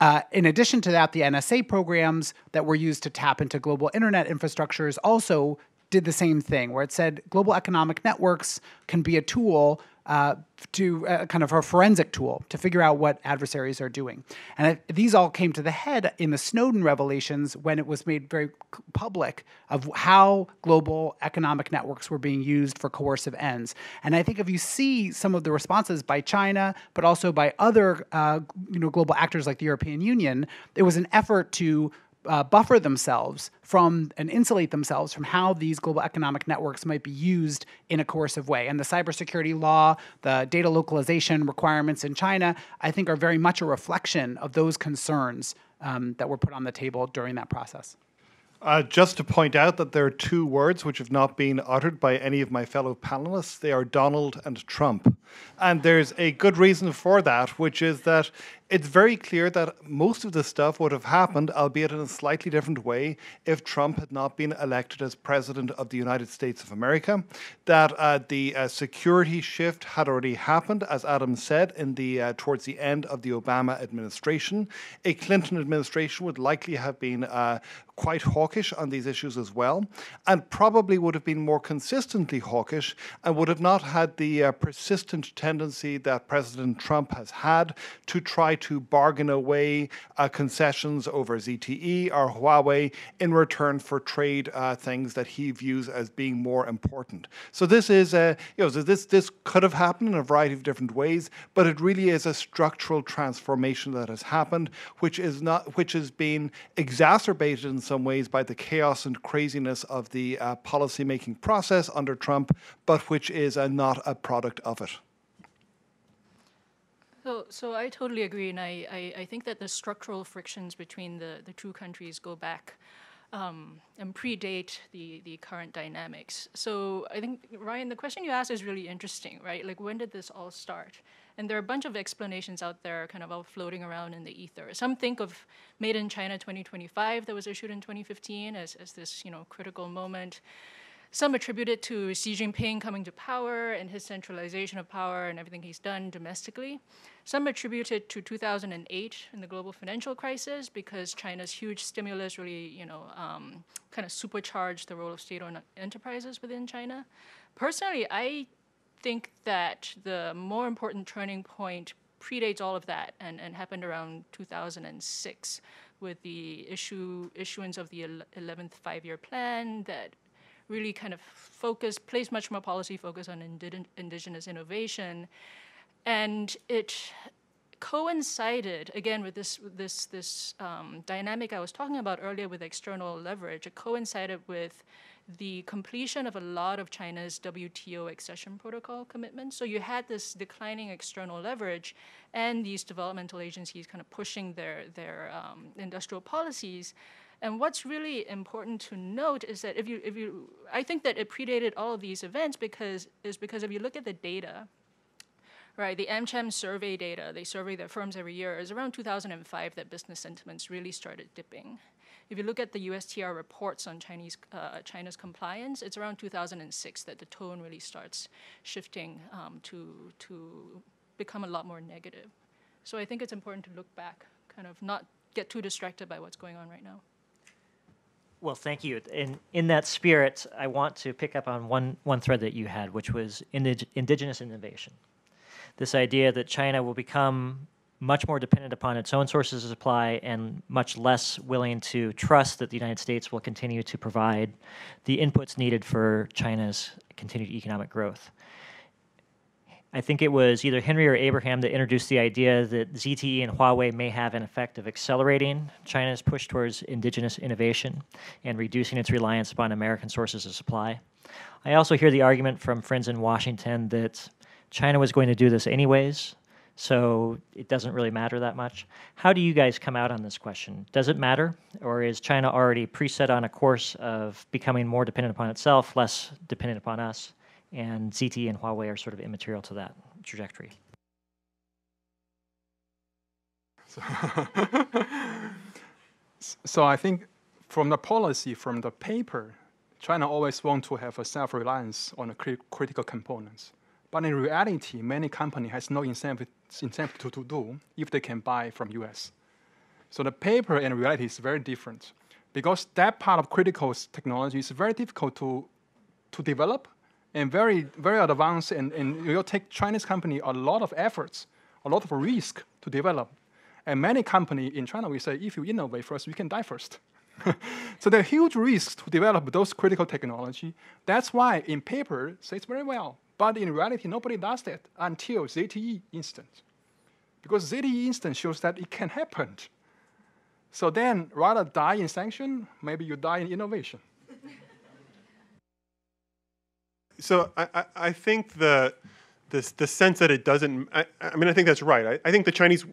Uh, in addition to that, the NSA programs that were used to tap into global internet infrastructures also did the same thing, where it said global economic networks can be a tool uh, to uh, kind of a forensic tool to figure out what adversaries are doing. And it, these all came to the head in the Snowden revelations when it was made very public of how global economic networks were being used for coercive ends. And I think if you see some of the responses by China, but also by other uh, you know global actors like the European Union, it was an effort to uh, buffer themselves from and insulate themselves from how these global economic networks might be used in a coercive way. And the cybersecurity law, the data localization requirements in China, I think are very much a reflection of those concerns um, that were put on the table during that process. Uh, just to point out that there are two words which have not been uttered by any of my fellow panelists. They are Donald and Trump. And there's a good reason for that, which is that it's very clear that most of this stuff would have happened, albeit in a slightly different way, if Trump had not been elected as president of the United States of America. That uh, the uh, security shift had already happened, as Adam said, in the uh, towards the end of the Obama administration. A Clinton administration would likely have been uh, quite hawkish on these issues as well, and probably would have been more consistently hawkish and would have not had the uh, persistent tendency that President Trump has had to try to bargain away uh, concessions over ZTE or Huawei in return for trade uh, things that he views as being more important. So this is a, you know, so this this could have happened in a variety of different ways, but it really is a structural transformation that has happened, which is not which has been exacerbated in some ways by the chaos and craziness of the uh, policymaking process under Trump, but which is uh, not a product of it. So, so I totally agree, and I, I, I, think that the structural frictions between the, the two countries go back um, and predate the, the current dynamics. So I think, Ryan, the question you asked is really interesting, right? Like, when did this all start? And there are a bunch of explanations out there kind of all floating around in the ether. Some think of Made in China 2025 that was issued in 2015 as, as this, you know, critical moment. Some attribute it to Xi Jinping coming to power and his centralization of power and everything he's done domestically. Some attribute it to 2008 and the global financial crisis because China's huge stimulus really, you know, um, kind of supercharged the role of state-owned enterprises within China. Personally, I think that the more important turning point predates all of that and, and happened around 2006 with the issue issuance of the 11th five-year plan that really kind of focus, place much more policy focus on indigenous innovation. And it coincided again with this this this um, dynamic I was talking about earlier with external leverage. It coincided with the completion of a lot of China's WTO accession protocol commitments. So you had this declining external leverage, and these developmental agencies kind of pushing their their um, industrial policies. And what's really important to note is that if you if you I think that it predated all of these events because is because if you look at the data, right, the AmCham survey data, they survey their firms every year, is around 2005 that business sentiments really started dipping. If you look at the USTR reports on Chinese uh, China's compliance, it's around 2006 that the tone really starts shifting um, to to become a lot more negative. So I think it's important to look back, kind of not get too distracted by what's going on right now. Well, thank you. In in that spirit, I want to pick up on one one thread that you had, which was indig- indigenous innovation. This idea that China will become much more dependent upon its own sources of supply and much less willing to trust that the United States will continue to provide the inputs needed for China's continued economic growth. I think it was either Henry or Abraham that introduced the idea that ZTE and Huawei may have an effect of accelerating China's push towards indigenous innovation and reducing its reliance upon American sources of supply. I also hear the argument from friends in Washington that China was going to do this anyways, so it doesn't really matter that much. How do you guys come out on this question? Does it matter, or is China already preset on a course of becoming more dependent upon itself, less dependent upon us? And ZTE and Huawei are sort of immaterial to that trajectory. So, [laughs] so I think from the policy, from the paper, China always want to have a self-reliance on the cri critical components. But in reality, many company has no incentive, incentive to, to do if they can buy from US. So the paper and reality is very different because that part of critical technology is very difficult to, to develop and very, very advanced, and, and it will take Chinese company a lot of efforts, a lot of risk to develop. And many company in China, we say, if you innovate first, you can die first. [laughs] so there are huge risks to develop those critical technology. That's why in paper, says very well. But in reality, nobody does that until ZTE instance. Because ZTE instance shows that it can happen. So then, rather die in sanction, maybe you die in innovation. So I, I, think the, the, the sense that it doesn't, I, I mean, I think that's right. I, I think the Chinese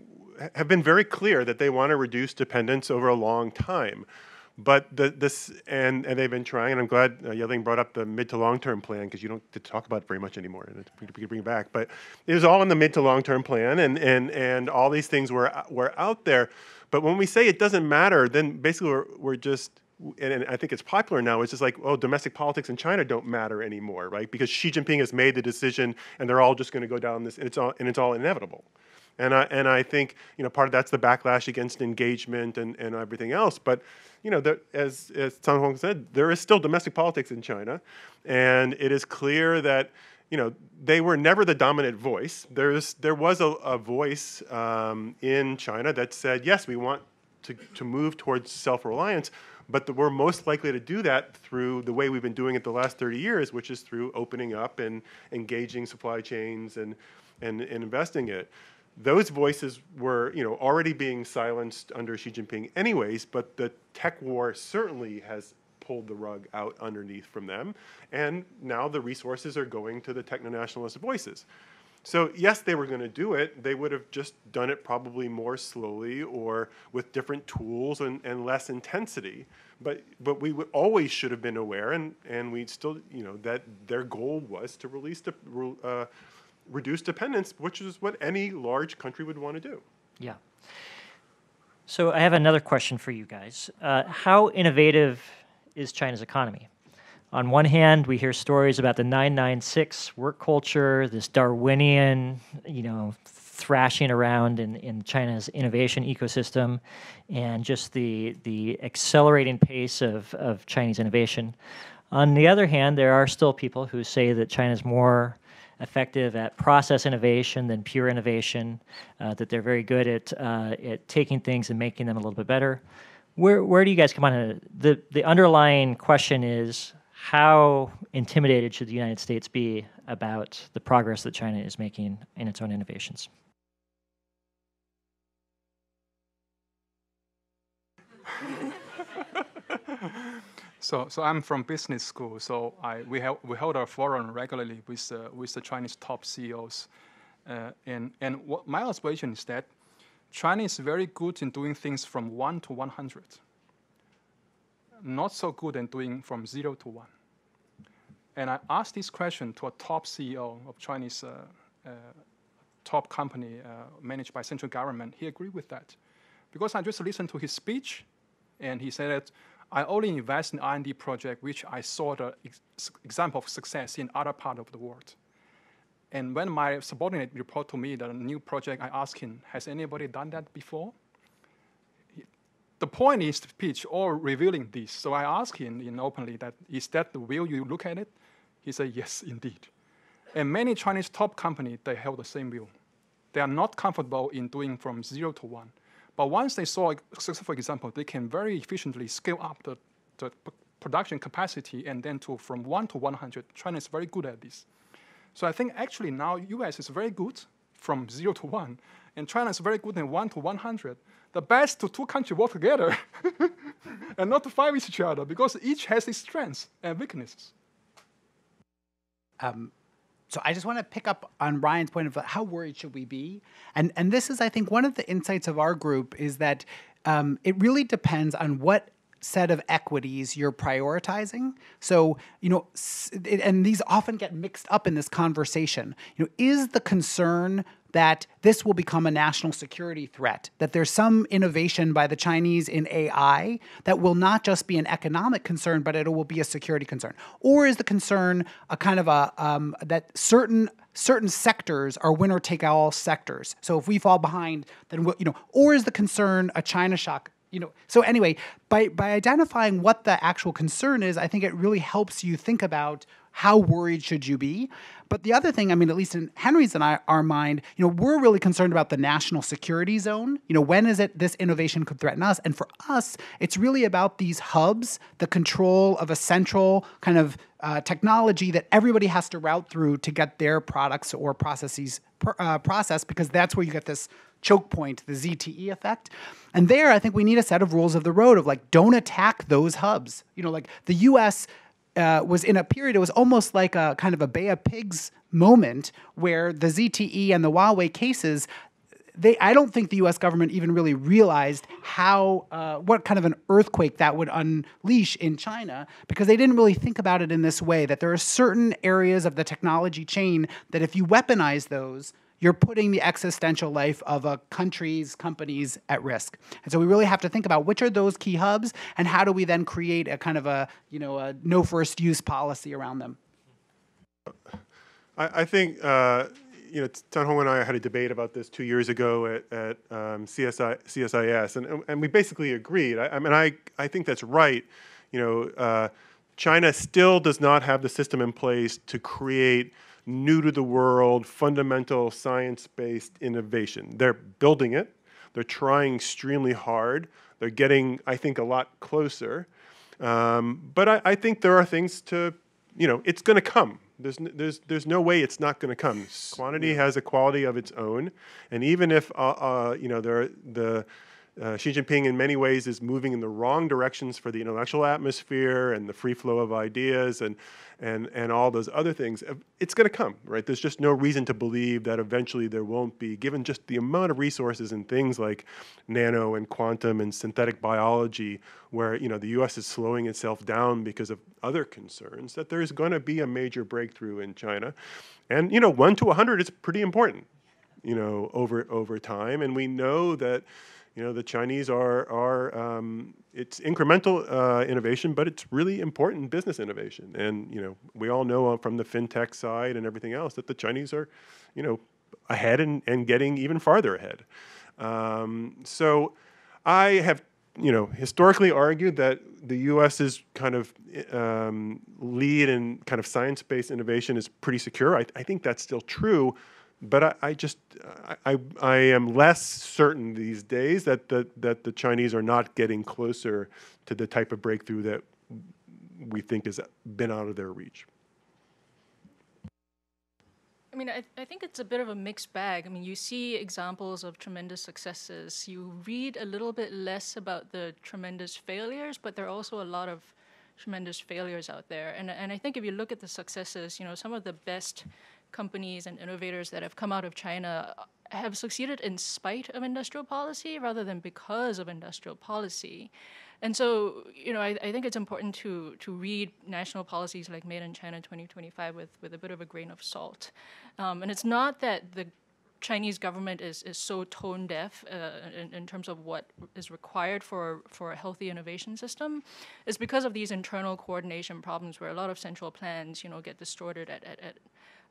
have been very clear that they want to reduce dependence over a long time. But the, this, and, and they've been trying, and I'm glad uh, Yeling brought up the mid to long term plan because you don't get to talk about it very much anymore. And we could bring it back. But it was all in the mid to long term plan, and, and, and all these things were, were out there. But when we say it doesn't matter, then basically we're, we're just and, and, I think it's popular now. It's just like, oh, domestic politics in China don't matter anymore, right? Because Xi Jinping has made the decision, and they're all just going to go down this, and it's all and it's all inevitable. And I and I think you know part of that's the backlash against engagement and, and everything else. But you know, there, as as Can Huang said, there is still domestic politics in China, and it is clear that you know they were never the dominant voice. There's there was a, a voice um, in China that said, yes, we want to to move towards self reliance but the, we're most likely to do that through the way we've been doing it the last 30 years, which is through opening up and engaging supply chains and, and, and investing it. Those voices were, you know, already being silenced under Xi Jinping anyways, but the tech war certainly has pulled the rug out underneath from them. And now the resources are going to the techno-nationalist voices. So yes, they were going to do it. They would have just done it probably more slowly or with different tools and, and less intensity. But but we would, always should have been aware, and, and we still you know that their goal was to release de, uh, reduce dependence, which is what any large country would want to do. Yeah. So I have another question for you guys. Uh, how innovative is China's economy? On one hand, we hear stories about the 996 work culture, this Darwinian, you know, thrashing around in, in China's innovation ecosystem, and just the the accelerating pace of, of Chinese innovation. On the other hand, there are still people who say that China is more effective at process innovation than pure innovation, uh, that they're very good at, uh, at taking things and making them a little bit better. Where, where do you guys come on? The, the underlying question is how intimidated should the United States be about the progress that China is making in its own innovations? [laughs] So, so I'm from business school. So I, we, have, we hold our forum regularly with, uh, with the Chinese top CEOs. Uh, and and what my observation is that China is very good in doing things from 1 to 100. Not so good in doing from 0 to 1. And I asked this question to a top CEO of Chinese uh, uh, top company uh, managed by central government. He agreed with that. Because I just listened to his speech, and he said that I only invest in R&D project which I saw the ex example of success in other part of the world. And when my subordinate report to me the new project, I asked him, has anybody done that before? He, the point is the pitch all revealing this. So I asked him in openly that, is that the way you look at it? He said, yes, indeed. And many Chinese top companies, they have the same view. They are not comfortable in doing from zero to one. But once they saw a successful example, they can very efficiently scale up the, the production capacity and then to from 1 to 100. China is very good at this. So I think actually now US is very good from 0 to 1, and China is very good in 1 to 100. The best to two countries work together [laughs] and not to fight with each other because each has its strengths and weaknesses. Um, so I just want to pick up on Ryan's point of how worried should we be, and and this is I think one of the insights of our group is that um, it really depends on what set of equities you're prioritizing. So, you know, and these often get mixed up in this conversation. You know, is the concern that this will become a national security threat, that there's some innovation by the Chinese in AI that will not just be an economic concern, but it will be a security concern? Or is the concern a kind of a um, that certain certain sectors are winner take all sectors? So if we fall behind, then we'll, you know, or is the concern a China shock you know so anyway by by identifying what the actual concern is i think it really helps you think about how worried should you be? But the other thing, I mean, at least in Henry's and I, our mind, you know, we're really concerned about the national security zone. You know, when is it this innovation could threaten us? And for us, it's really about these hubs, the control of a central kind of uh, technology that everybody has to route through to get their products or processes uh, processed, because that's where you get this choke point, the ZTE effect. And there, I think we need a set of rules of the road of like, don't attack those hubs. You know, like the US uh, was in a period, it was almost like a kind of a Bay of Pigs moment where the ZTE and the Huawei cases, they, I don't think the U.S. government even really realized how, uh, what kind of an earthquake that would unleash in China, because they didn't really think about it in this way. That there are certain areas of the technology chain that if you weaponize those, you're putting the existential life of a country's companies at risk. And so we really have to think about which are those key hubs and how do we then create a kind of a, you know, a no first use policy around them. I, I think, uh, you know, Can Huang and I had a debate about this two years ago at, at um, CSI, CSIS, and, and we basically agreed. I, I mean, I, I think that's right. You know, uh, China still does not have the system in place to create new to the world, fundamental science based innovation. They're building it, they're trying extremely hard, they're getting, I think, a lot closer. Um, but I, I, think there are things to, you know, it's going to come. There's, there's, there's no way it's not going to come. Quantity has a quality of its own, and even if uh, uh, you know there, the uh, Xi Jinping, in many ways, is moving in the wrong directions for the intellectual atmosphere and the free flow of ideas and, and, and all those other things. Uh, it's going to come, right? There's just no reason to believe that eventually there won't be, given just the amount of resources and things like nano and quantum and synthetic biology, where you know the U.S. is slowing itself down because of other concerns, that there's going to be a major breakthrough in China. And you know, one to 100 is pretty important you know, over over time, and we know that, you know, the Chinese are are um, it's incremental uh, innovation, but it's really important business innovation, and you know, we all know from the fintech side and everything else that the Chinese are, you know, ahead and, and getting even farther ahead. Um, so, I have you know, historically argued that the U.S. is kind of um, lead in kind of science-based innovation is pretty secure. I, I think that's still true, but I, I just I, I am less certain these days that the, that the Chinese are not getting closer to the type of breakthrough that we think has been out of their reach. I mean, I, I think it's a bit of a mixed bag. I mean, you see examples of tremendous successes. You read a little bit less about the tremendous failures, but there are also a lot of tremendous failures out there. And, and I think if you look at the successes, you know, some of the best companies and innovators that have come out of China have succeeded in spite of industrial policy rather than because of industrial policy. And so, you know, I, I, think it's important to to read national policies like Made in China 2025 with, with a bit of a grain of salt. Um, and it's not that the Chinese government is, is so tone deaf uh, in, in, terms of what is required for, for a healthy innovation system. It's because of these internal coordination problems where a lot of central plans, you know, get distorted at, at, at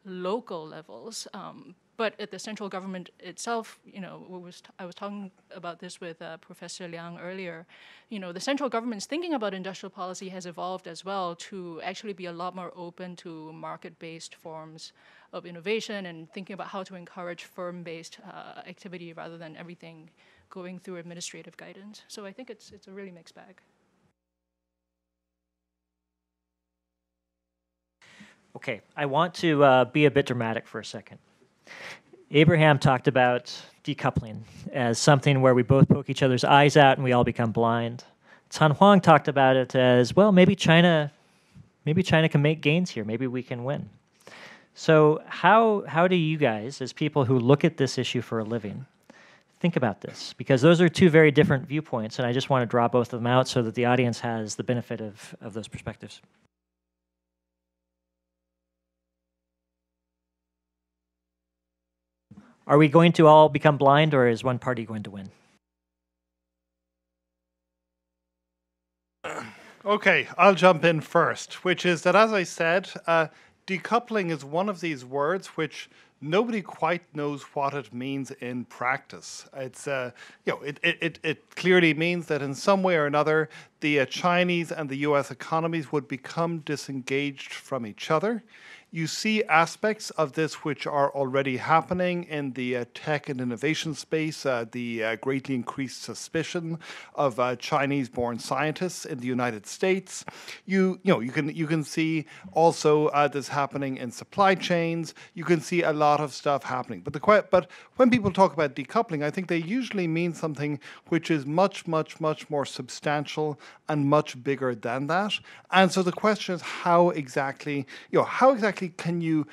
local levels. Um, but at the central government itself, you know, was I was talking about this with uh, Professor Liang earlier. You know, the central government's thinking about industrial policy has evolved as well to actually be a lot more open to market-based forms of innovation and thinking about how to encourage firm-based uh, activity rather than everything going through administrative guidance. So I think it's it's a really mixed bag. Okay, I want to uh, be a bit dramatic for a second. Abraham talked about decoupling as something where we both poke each other's eyes out and we all become blind. Can Huang talked about it as well. Maybe China, maybe China can make gains here. Maybe we can win. So how how do you guys, as people who look at this issue for a living, think about this? Because those are two very different viewpoints, and I just want to draw both of them out so that the audience has the benefit of, of those perspectives. Are we going to all become blind, or is one party going to win? Okay, I'll jump in first, which is that, as I said, uh, decoupling is one of these words which nobody quite knows what it means in practice. It's uh, you know it, it, it clearly means that in some way or another the uh, Chinese and the U.S. economies would become disengaged from each other. You see aspects of this which are already happening in the uh, tech and innovation space, uh, the uh, greatly increased suspicion of uh, Chinese-born scientists in the United States. You, you know, you can you can see also uh, this happening in supply chains. You can see a lot of stuff happening. But the but when people talk about decoupling, I think they usually mean something which is much, much, much more substantial and much bigger than that. And so the question is, how exactly, you know, how exactly can you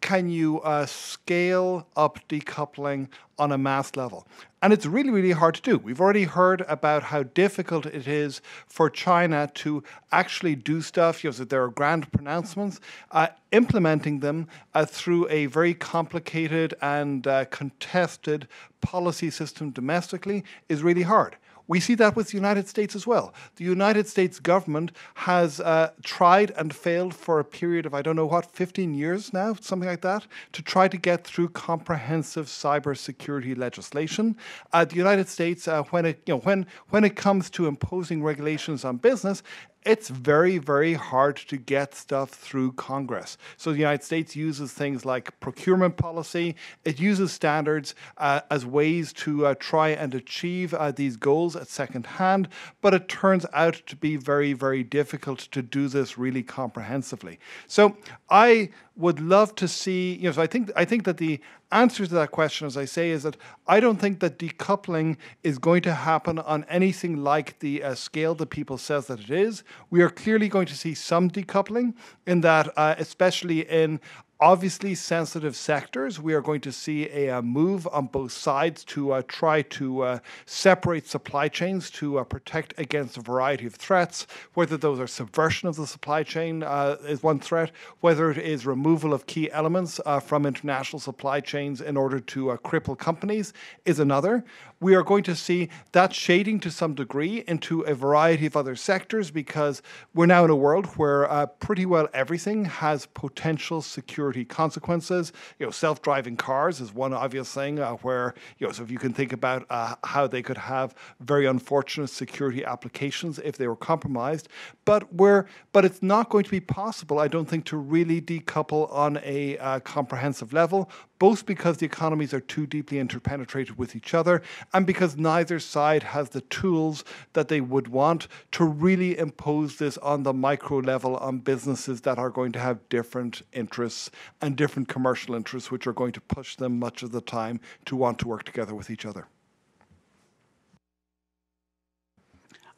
can you uh, scale up decoupling on a mass level? And it's really, really hard to do. We've already heard about how difficult it is for China to actually do stuff. You know, so there are grand pronouncements. Uh, implementing them uh, through a very complicated and uh, contested policy system domestically is really hard. We see that with the United States as well. The United States government has uh, tried and failed for a period of, I don't know what, 15 years now, something like that, to try to get through comprehensive cybersecurity legislation. Uh, the United States, uh, when, it, you know, when, when it comes to imposing regulations on business, it's very, very hard to get stuff through Congress. So the United States uses things like procurement policy. It uses standards uh, as ways to uh, try and achieve uh, these goals at second hand, but it turns out to be very, very difficult to do this really comprehensively. So I would love to see, you know, so I think I think that the answer to that question, as I say, is that I don't think that decoupling is going to happen on anything like the uh, scale that people says that it is. We are clearly going to see some decoupling in that, uh, especially in obviously sensitive sectors. We are going to see a, a move on both sides to uh, try to uh, separate supply chains to uh, protect against a variety of threats, whether those are subversion of the supply chain uh, is one threat, whether it is removal of key elements uh, from international supply chains in order to uh, cripple companies is another. We are going to see that shading to some degree into a variety of other sectors because we're now in a world where uh, pretty well everything has potential security consequences. You know, self-driving cars is one obvious thing uh, where you know, so if you can think about uh, how they could have very unfortunate security applications if they were compromised, but we're but it's not going to be possible, I don't think, to really decouple on a uh, comprehensive level both because the economies are too deeply interpenetrated with each other and because neither side has the tools that they would want to really impose this on the micro level on businesses that are going to have different interests and different commercial interests, which are going to push them much of the time to want to work together with each other.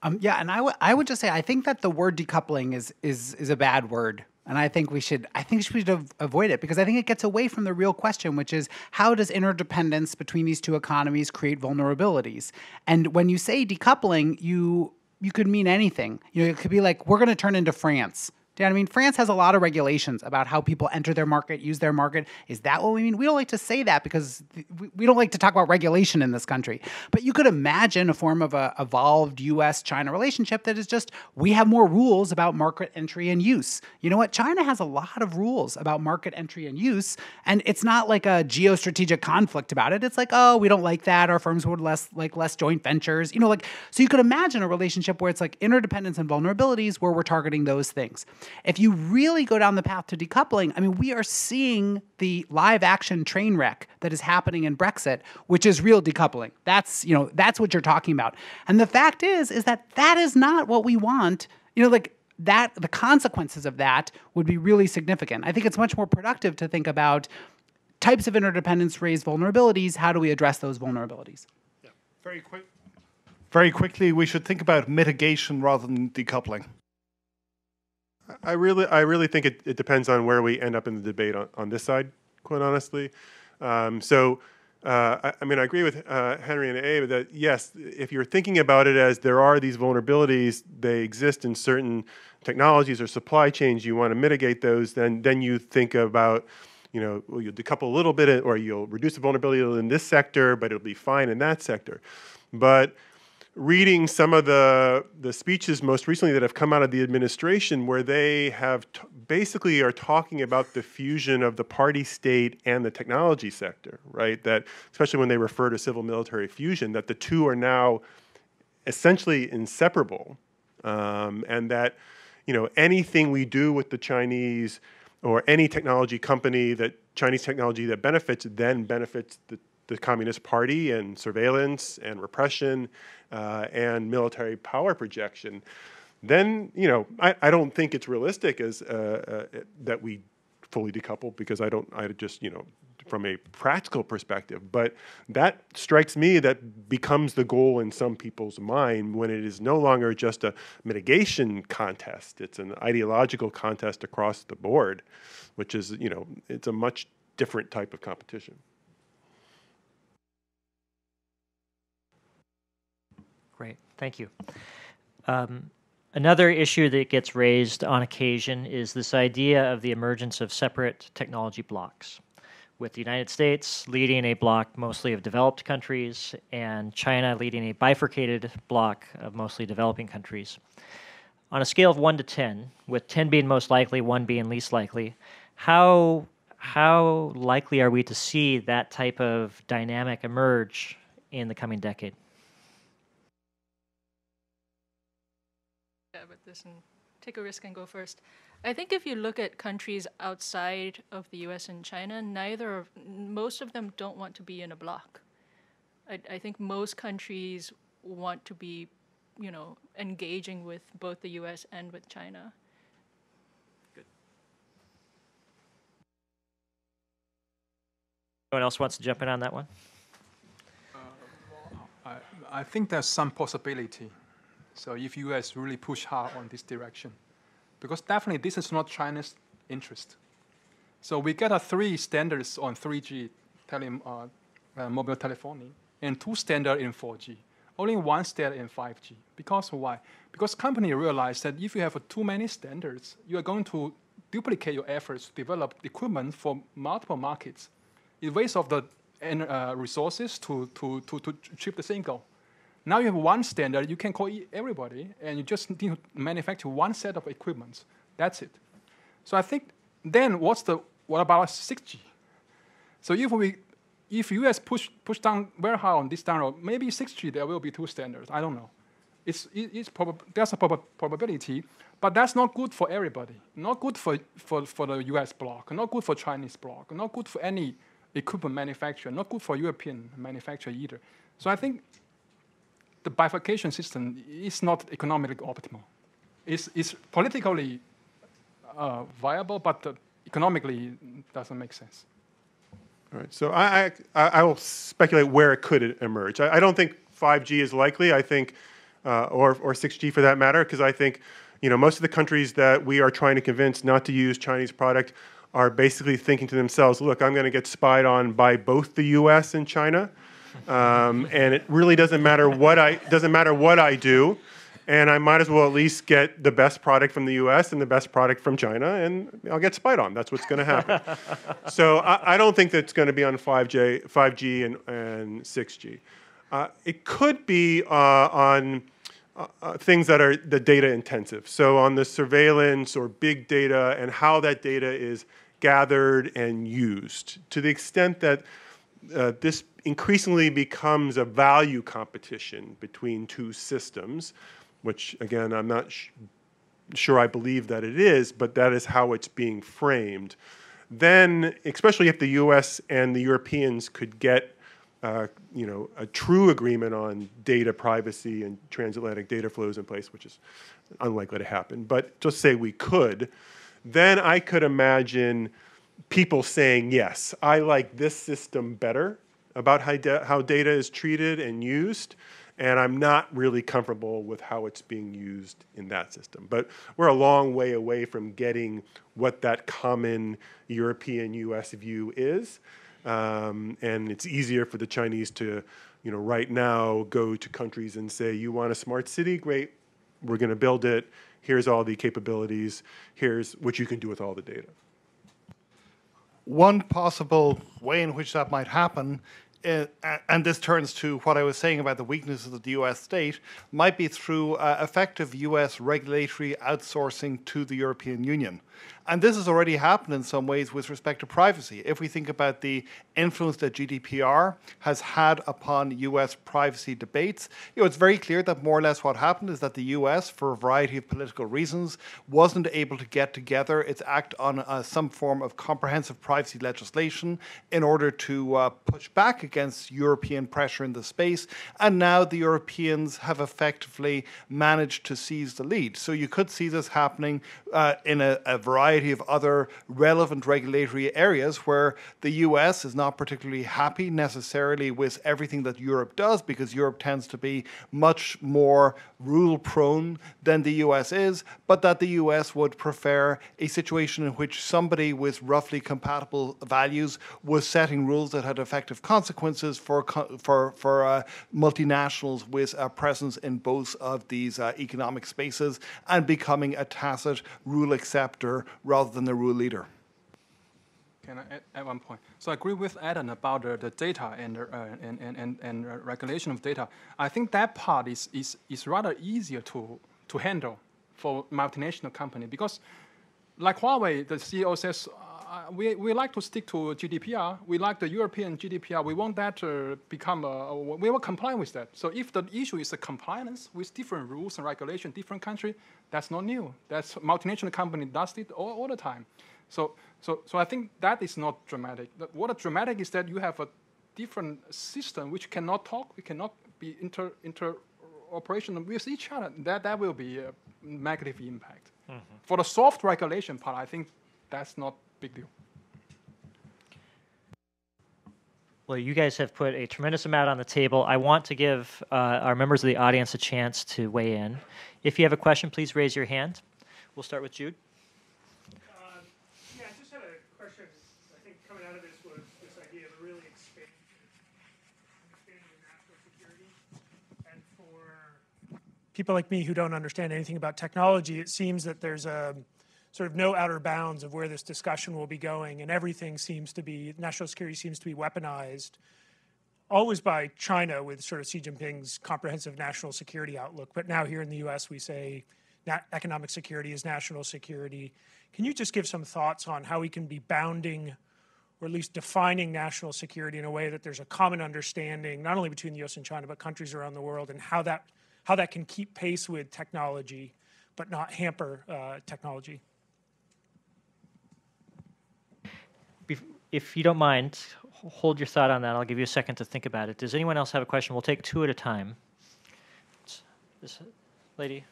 Um, yeah, and I would I would just say I think that the word decoupling is is is a bad word. And I think we should I think we should avoid it because I think it gets away from the real question, which is how does interdependence between these two economies create vulnerabilities? And when you say decoupling, you you could mean anything. You know, it could be like we're going to turn into France I mean? France has a lot of regulations about how people enter their market, use their market. Is that what we mean? We don't like to say that because we don't like to talk about regulation in this country. But you could imagine a form of a evolved U.S.-China relationship that is just we have more rules about market entry and use. You know what? China has a lot of rules about market entry and use, and it's not like a geostrategic conflict about it. It's like, oh, we don't like that. Our firms would less like less joint ventures. You know, like so you could imagine a relationship where it's like interdependence and vulnerabilities where we're targeting those things. If you really go down the path to decoupling, I mean, we are seeing the live action train wreck that is happening in Brexit, which is real decoupling. That's, you know, that's what you're talking about. And the fact is, is that that is not what we want. You know, like that, the consequences of that would be really significant. I think it's much more productive to think about types of interdependence raise vulnerabilities. How do we address those vulnerabilities? Yeah. Very quick. Very quickly, we should think about mitigation rather than decoupling. I really, I really think it, it depends on where we end up in the debate on, on this side, quite honestly. Um, so, uh, I, I, mean, I agree with uh, Henry and Abe that yes, if you're thinking about it as there are these vulnerabilities, they exist in certain technologies or supply chains, you want to mitigate those, then then you think about, you know, well, you'll decouple a little bit, or you'll reduce the vulnerability in this sector, but it'll be fine in that sector. But reading some of the the speeches most recently that have come out of the administration where they have basically are talking about the fusion of the party state and the technology sector right? That especially when they refer to civil military fusion that the two are now essentially inseparable. Um, and that you know anything we do with the chinese or any technology company that chinese technology that benefits then benefits the the Communist Party and surveillance and repression uh, and military power projection, then you know I, I don't think it's realistic as uh, uh, that we fully decouple because I don't I just you know from a practical perspective. But that strikes me that becomes the goal in some people's mind when it is no longer just a mitigation contest. It's an ideological contest across the board, which is you know it's a much different type of competition. Great, thank you. Um, another issue that gets raised on occasion is this idea of the emergence of separate technology blocs, with the United States leading a bloc mostly of developed countries and China leading a bifurcated bloc of mostly developing countries. On a scale of 1 to 10, with 10 being most likely, 1 being least likely, how, how likely are we to see that type of dynamic emerge in the coming decade? This and take a risk and go first. I think if you look at countries outside of the U.S. and China, neither of most of them don't want to be in a bloc. I, I think most countries want to be, you know, engaging with both the U.S. and with China. Good. Anyone else wants to jump in on that one? Uh, I, I think there's some possibility so if US really push hard on this direction, because definitely this is not China's interest. So we get a three standards on 3G tele, uh, uh, mobile telephony and two standard in 4G. Only one standard in 5G. Because why? Because company realize that if you have too many standards, you are going to duplicate your efforts to develop equipment for multiple markets. It wastes of the uh, resources to, to, to, to achieve the same goal. Now you have one standard, you can call everybody, and you just need to manufacture one set of equipments. That's it. So I think then what's the what about 6G? So if we, if US push push down very hard on this download, maybe 6G there will be two standards. I don't know. It's, it's prob- there's a prob- probability, but that's not good for everybody. Not good for, for, for the US bloc, not good for Chinese bloc, not good for any equipment manufacturer, not good for European manufacturer either. So I think the bifurcation system is not economically optimal. It's, it's politically uh, viable, but uh, economically doesn't make sense. All right. So I, I, I will speculate where it could emerge. I, I don't think 5G is likely. I think, uh, or, or 6G for that matter, because I think, you know, most of the countries that we are trying to convince not to use Chinese product are basically thinking to themselves, look, I'm going to get spied on by both the U.S. and China, um, and it really doesn't matter what I doesn't matter what I do and I might as well at least get the best product from the US and the best product from China, and I'll get spied on. That's what's going to happen. [laughs] so I, I, don't think that's going to be on 5G, 5G and, and 6G. Uh, it could be uh, on uh, uh, things that are the data intensive. So on the surveillance or big data and how that data is gathered and used to the extent that uh, this increasingly becomes a value competition between two systems which again, I'm not sure I believe that it is, but that is how it's being framed. Then, especially if the US and the Europeans could get uh, you know, a true agreement on data privacy and transatlantic data flows in place, which is unlikely to happen, but just say we could, then I could imagine people saying, yes, I like this system better about how, how data is treated and used and I'm not really comfortable with how it's being used in that system. But we're a long way away from getting what that common European US view is. Um, and it's easier for the Chinese to, you know, right now go to countries and say, you want a smart city? Great, we're going to build it. Here's all the capabilities. Here's what you can do with all the data. One possible way in which that might happen uh, and this turns to what I was saying about the weaknesses of the US state, might be through uh, effective US regulatory outsourcing to the European Union. And this has already happened in some ways with respect to privacy. If we think about the influence that GDPR has had upon US privacy debates, you know, it's very clear that more or less what happened is that the US, for a variety of political reasons, wasn't able to get together its act on uh, some form of comprehensive privacy legislation in order to uh, push back against European pressure in the space. And now the Europeans have effectively managed to seize the lead. So you could see this happening uh, in a, a variety of other relevant regulatory areas where the US is not particularly happy necessarily with everything that Europe does because Europe tends to be much more rule prone than the US is, but that the US would prefer a situation in which somebody with roughly compatible values was setting rules that had effective consequences for, for, for uh, multinationals with a presence in both of these uh, economic spaces and becoming a tacit rule acceptor rather than the rule leader. Can I add, add one point? So I agree with Adam about the, the data and, uh, and, and, and, and regulation of data. I think that part is, is, is rather easier to, to handle for multinational company because like Huawei, the CEO says, uh, we, we like to stick to GDPR. We like the European GDPR. We want that to become, a, we will comply with that. So if the issue is a compliance with different rules and regulation, different country, that's not new. That's multinational company does it all, all the time. So, so, so I think that is not dramatic. What is dramatic is that you have a different system which cannot talk, we cannot be inter, interoperation with each other. That, that will be a negative impact. Mm -hmm. For the soft regulation part, I think that's not big deal. Well, you guys have put a tremendous amount on the table. I want to give uh, our members of the audience a chance to weigh in. If you have a question, please raise your hand. We'll start with Jude. Uh, yeah, I just a question. I think coming out of this was this idea of really national security. And for people like me who don't understand anything about technology, it seems that there's a sort of no outer bounds of where this discussion will be going, and everything seems to be national security seems to be weaponized, always by China with sort of Xi Jinping's comprehensive national security outlook. But now here in the U.S., we say economic security is national security. Can you just give some thoughts on how we can be bounding? Or at least defining national security in a way that there's a common understanding, not only between the U.S. and China, but countries around the world, and how that how that can keep pace with technology, but not hamper uh, technology. If you don't mind, hold your thought on that. I'll give you a second to think about it. Does anyone else have a question? We'll take two at a time. This lady.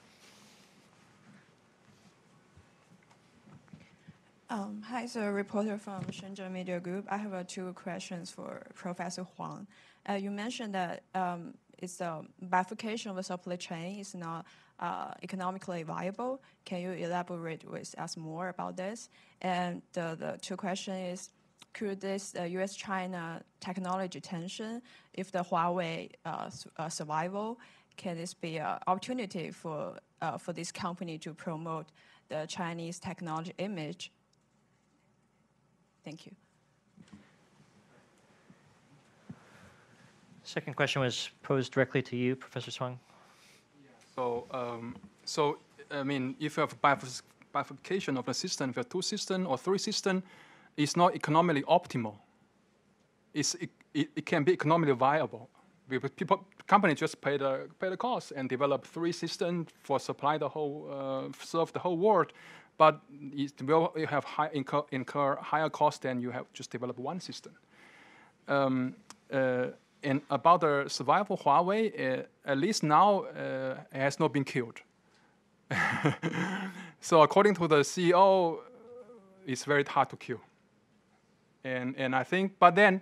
Um, hi, it's a reporter from Shenzhen Media Group. I have uh, two questions for Professor Huang. Uh, you mentioned that um, it's a bifurcation of the supply chain is not uh, economically viable. Can you elaborate with us more about this? And the, two question is, could this uh, U.S.-China technology tension, if the Huawei uh, uh, survival, can this be an opportunity for uh, for this company to promote the Chinese technology image? Thank you. Second question was posed directly to you, Professor Huang. So, um, so I mean, if you have bifurcation of the system, if you have two system or three system, it's not economically optimal. It's, it, it, it can be economically viable. People, companies just pay the pay the cost and develop three systems for supply the whole uh, serve the whole world, but it will have high incur, incur higher cost than you have just develop one system. Um, uh, and about the survival Huawei, uh, at least now uh, has not been killed. [laughs] so according to the CEO, it's very hard to kill. And, and I think, but then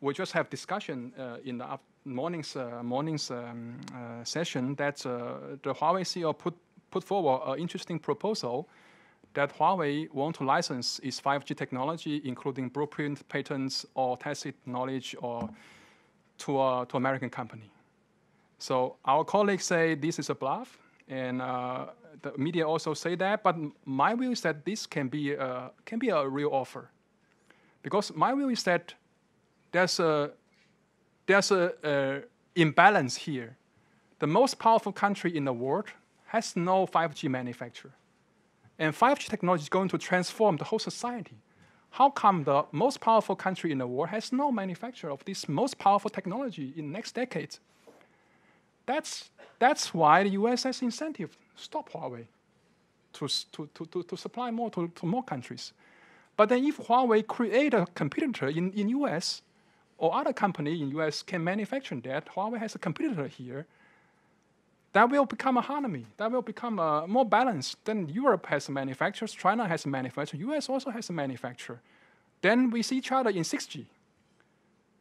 we just have discussion uh, in the morning's, uh, morning's um, uh, session that uh, the Huawei CEO put, put forward an interesting proposal that Huawei want to license its 5G technology, including blueprint patents or tacit knowledge or to a to American company. So our colleagues say this is a bluff, and uh, the media also say that. But my view is that this can be a, can be a real offer, because my view is that there's a there's a, a imbalance here. The most powerful country in the world has no 5G manufacturer, and 5G technology is going to transform the whole society how come the most powerful country in the world has no manufacturer of this most powerful technology in next decade? That's, that's why the US has incentive stop Huawei to, to, to, to, supply more to, to more countries. But then if Huawei create a competitor in, in US or other company in US can manufacture that, Huawei has a competitor here, that will become a harmony. That will become uh, more balanced. Then Europe has manufacturers, China has a manufacturer, US also has a manufacturer. Then we see each other in 6G.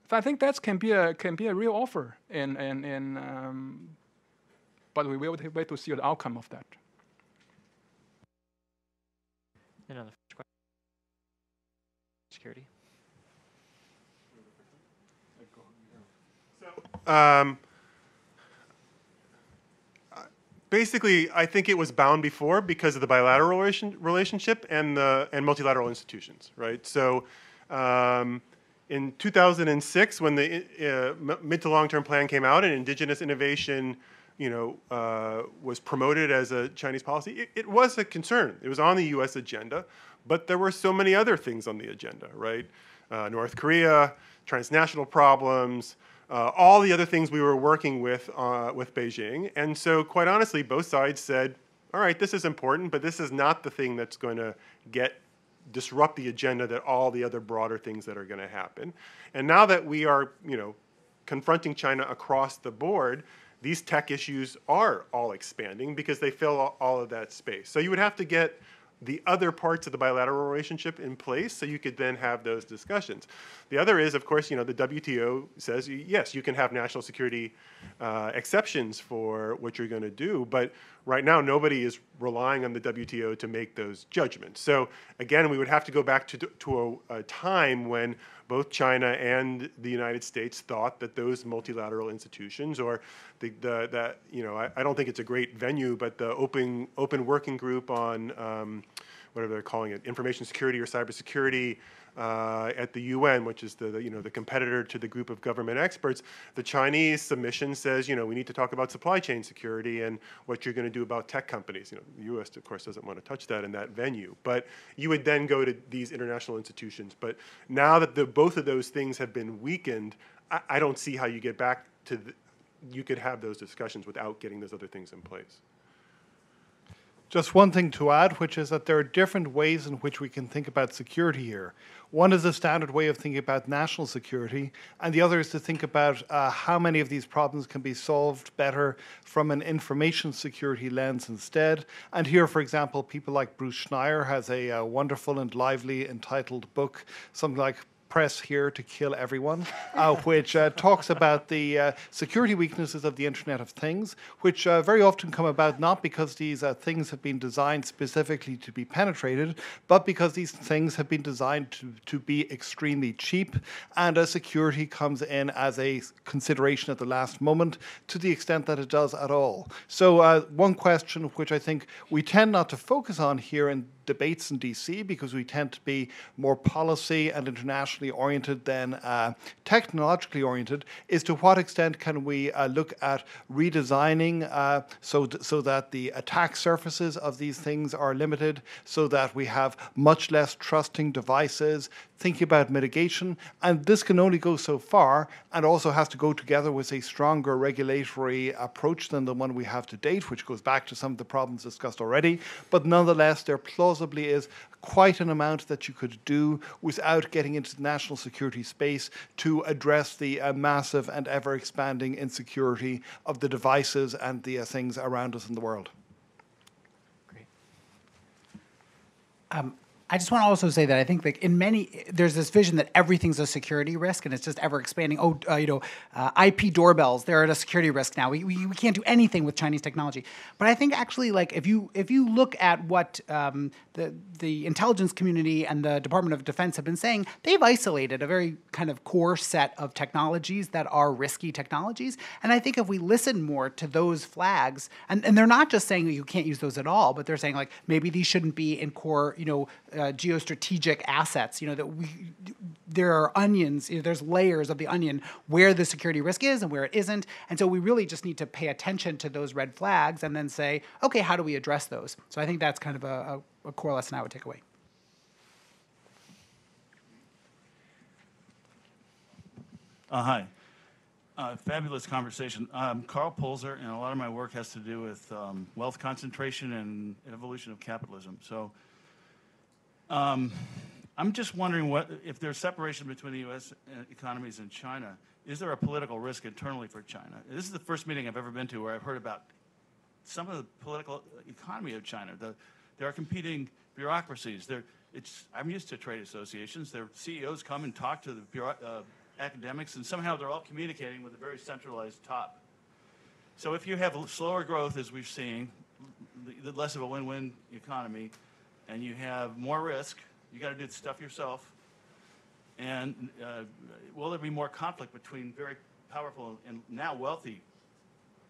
So I think that can be a can be a real offer, and and and um, but we will wait to see the outcome of that. Another question. Security. So, um, basically, I think it was bound before because of the bilateral relation, relationship and the and multilateral institutions, right? So, um, in 2006, when the uh, mid to long term plan came out and indigenous innovation, you know, uh, was promoted as a Chinese policy, it, it was a concern. It was on the U.S. agenda, but there were so many other things on the agenda, right? Uh, North Korea, transnational problems uh, all the other things we were working with uh, with Beijing. And so, quite honestly, both sides said, "All right, this is important, but this is not the thing that's going to get disrupt the agenda that all the other broader things that are going to happen." And now that we are, you know, confronting China across the board, these tech issues are all expanding because they fill all of that space. So you would have to get the other parts of the bilateral relationship in place so you could then have those discussions. The other is, of course, you know, the WTO says, yes, you can have national security uh, exceptions for what you're going to do, but right now nobody is relying on the WTO to make those judgments. So again, we would have to go back to, to a, a, time when both China and the United States thought that those multilateral institutions, or the, the that you know, I, I, don't think it's a great venue, but the open open working group on um, whatever they're calling it, information security or cybersecurity uh, at the UN, which is the, the, you know the competitor to the group of government experts, the Chinese submission says you know we need to talk about supply chain security and what you're going to do about tech companies. You know, the U.S. of course doesn't want to touch that in that venue, but you would then go to these international institutions. But now that the, both of those things have been weakened, I, I don't see how you get back to the, you could have those discussions without getting those other things in place. Just one thing to add, which is that there are different ways in which we can think about security here. One is a standard way of thinking about national security, and the other is to think about uh, how many of these problems can be solved better from an information security lens instead. And here, for example, people like Bruce Schneier has a, a uh, wonderful and lively entitled book, something like press here to kill everyone, uh, which uh, talks about the uh, security weaknesses of the Internet of Things, which uh, very often come about not because these uh, things have been designed specifically to be penetrated, but because these things have been designed to, to be extremely cheap, and uh, security comes in as a consideration at the last moment to the extent that it does at all. So, one question which I think we tend not to focus on here in debates in DC because we tend to be more policy and internationally oriented than uh, technologically oriented, is to what extent can we uh, look at redesigning uh, so, so that the attack surfaces of these things are limited, so that we have much less trusting devices, thinking about mitigation. And this can only go so far and also has to go together with a stronger regulatory approach than the one we have to date, which goes back to some of the problems discussed already. But nonetheless, there plausibly is quite an amount that you could do without getting into the national security space to address the uh, massive and ever expanding insecurity of the devices and the uh, things around us in the world. Great. Um, I just want to also say that I think like in many there's this vision that everything's a security risk and it's just ever expanding. Oh, uh, you know, uh, IP doorbells they're at a security risk now. We, we, we can't do anything with Chinese technology. But I think actually like if you if you look at what um, the the intelligence community and the Department of Defense have been saying, they've isolated a very kind of core set of technologies that are risky technologies. And I think if we listen more to those flags, and, and they're not just saying you can't use those at all, but they're saying like maybe these shouldn't be in core, you know, uh, geostrategic assets. You know that we there are onions. You know, there's layers of the onion where the security risk is and where it isn't. And so we really just need to pay attention to those red flags and then say, okay, how do we address those? So I think that's kind of a, a, a core lesson I would take away. Uh, hi. Uh, fabulous conversation. Um, Karl Polzer, and a lot of my work has to do with um, wealth concentration and evolution of capitalism. So um, I'm just wondering what if there's separation between the U.S. Uh, economies and China. Is there a political risk internally for China? This is the first meeting I've ever been to where I've heard about some of the political economy of China. The, there are competing bureaucracies. There, it's, I'm used to trade associations. Their CEOs come and talk to the uh, academics, and somehow they're all communicating with a very centralized top. So if you have slower growth, as we've seen, the, less of a win-win economy, and you have more risk, you got to do the stuff yourself. And uh, will there be more conflict between very powerful and now wealthy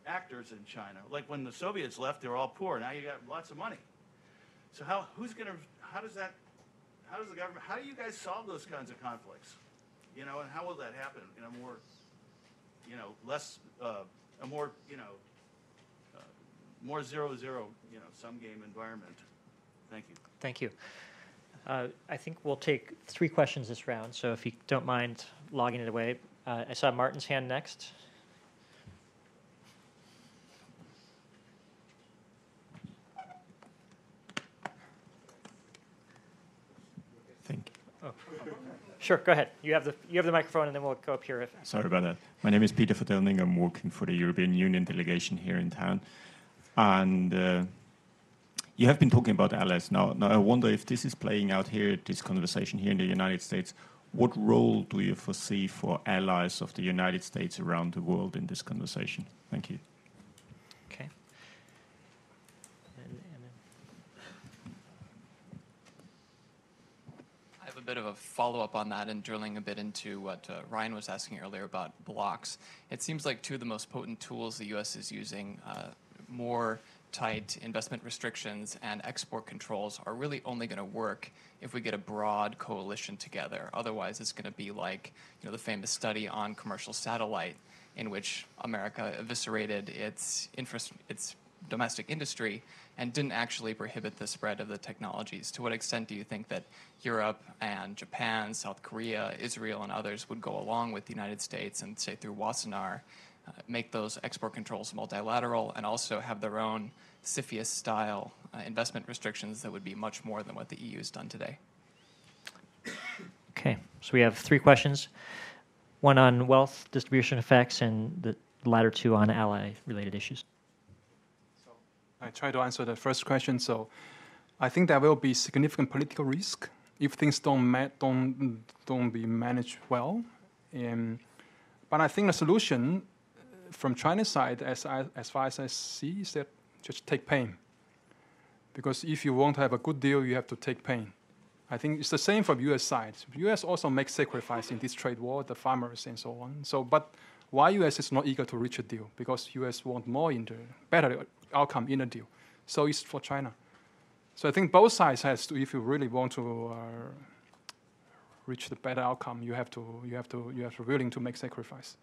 actors in China? Like when the Soviets left, they were all poor. Now you got lots of money. So how who's going to how does that how does the government how do you guys solve those kinds of conflicts? You know, and how will that happen in a more you know less uh, a more you know uh, more zero zero you know sum game environment? Thank you. Thank you. Uh, I think we'll take three questions this round, so if you don't mind logging it away. Uh, I saw Martin's hand next. Sure, go ahead. You have the you have the microphone, and then we'll go up here. If Sorry about that. My name is Peter Verdelning. I'm working for the European Union delegation here in town, and uh, you have been talking about allies now. Now, I wonder if this is playing out here, this conversation here in the United States. What role do you foresee for allies of the United States around the world in this conversation? Thank you. Okay. Bit of a follow-up on that and drilling a bit into what uh, Ryan was asking earlier about blocs. It seems like two of the most potent tools the U.S. is using, uh, more tight investment restrictions and export controls, are really only going to work if we get a broad coalition together. Otherwise, it's going to be like you know the famous study on commercial satellite, in which America eviscerated its infra- its domestic industry and didn't actually prohibit the spread of the technologies. To what extent do you think that Europe and Japan, South Korea, Israel, and others would go along with the United States and, say, through Wassenaar, uh, make those export controls multilateral and also have their own CFIUS style uh, investment restrictions that would be much more than what the EU has done today? Okay, so we have three questions one on wealth distribution effects, and the latter two on ally related issues. I try to answer the first question. So I think there will be significant political risk if things don't don't don't be managed well. Um, but I think the solution uh, from China's side, as I, as far as I see, is that just take pain. Because if you want to have a good deal, you have to take pain. I think it's the same from U.S. side. U.S. also makes sacrifice in this trade war, the farmers and so on. So, but why U.S. is not eager to reach a deal? Because U.S. want more in the better outcome in a deal. So it's for China. So I think both sides has to, if you really want to uh, reach the better outcome, you have to, you have to, you have to willing to make sacrifice.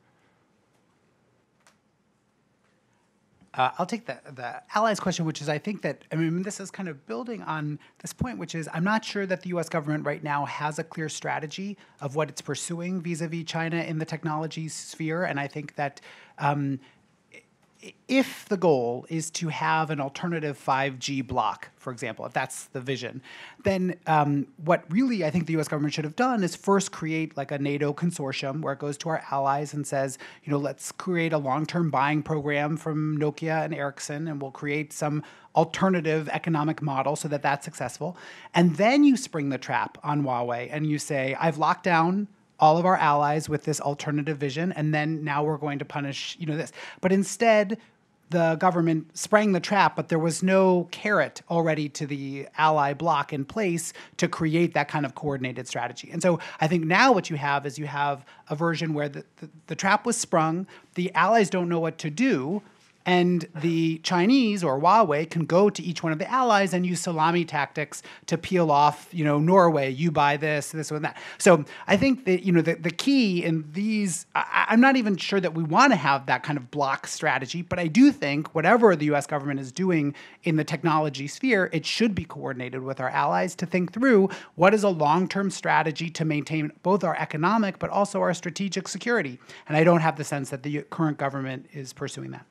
Uh, I'll take the, the allies question, which is I think that, I mean, this is kind of building on this point, which is I'm not sure that the US government right now has a clear strategy of what it's pursuing vis a vis China in the technology sphere. And I think that um, if the goal is to have an alternative 5G bloc, for example, if that's the vision, then um, what really I think the US government should have done is first create like a NATO consortium where it goes to our allies and says, you know, let's create a long term buying program from Nokia and Ericsson, and we'll create some alternative economic model so that that's successful. And then you spring the trap on Huawei and you say, I've locked down all of our allies with this alternative vision and then now we're going to punish you know this. But instead the government sprang the trap but there was no carrot already to the ally bloc in place to create that kind of coordinated strategy. And so i think now what you have is you have a version where the, the, the trap was sprung the allies don't know what to do and the Chinese or Huawei can go to each one of the allies and use salami tactics to peel off, you know, Norway, you buy this, this, and that. So I think that, you know, the, the key in these, I, I'm not even sure that we want to have that kind of bloc strategy, but I do think whatever the US government is doing in the technology sphere, it should be coordinated with our allies to think through what is a long term strategy to maintain both our economic but also our strategic security. And I don't have the sense that the current government is pursuing that.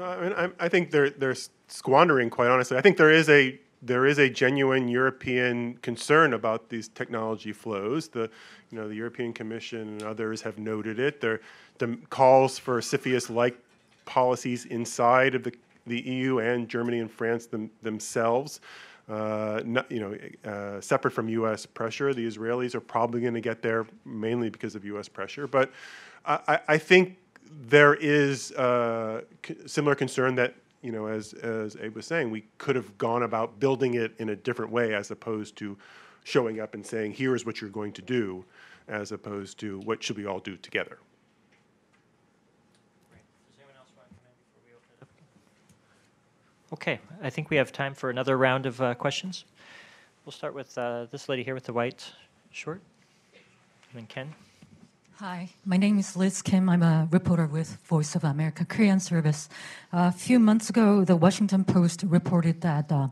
I mean, I, I think they're they're squandering. Quite honestly, I think there is a there is a genuine European concern about these technology flows. The you know the European Commission and others have noted it. There the calls for CFIUS-like policies inside of the the EU and Germany and France them, themselves. Uh, not, you know, uh, separate from U.S. pressure, the Israelis are probably going to get there mainly because of U.S. pressure. But I, I think there is uh, similar concern that you know, as as Abe was saying, we could have gone about building it in a different way as opposed to showing up and saying, "Here is what you're going to do," as opposed to what should we all do together. Okay, I think we have time for another round of uh, questions. We'll start with uh, this lady here with the white short, and then Ken. Hi, my name is Liz Kim. I'm a reporter with Voice of America Korean Service. a few months ago, the Washington Post reported that uh,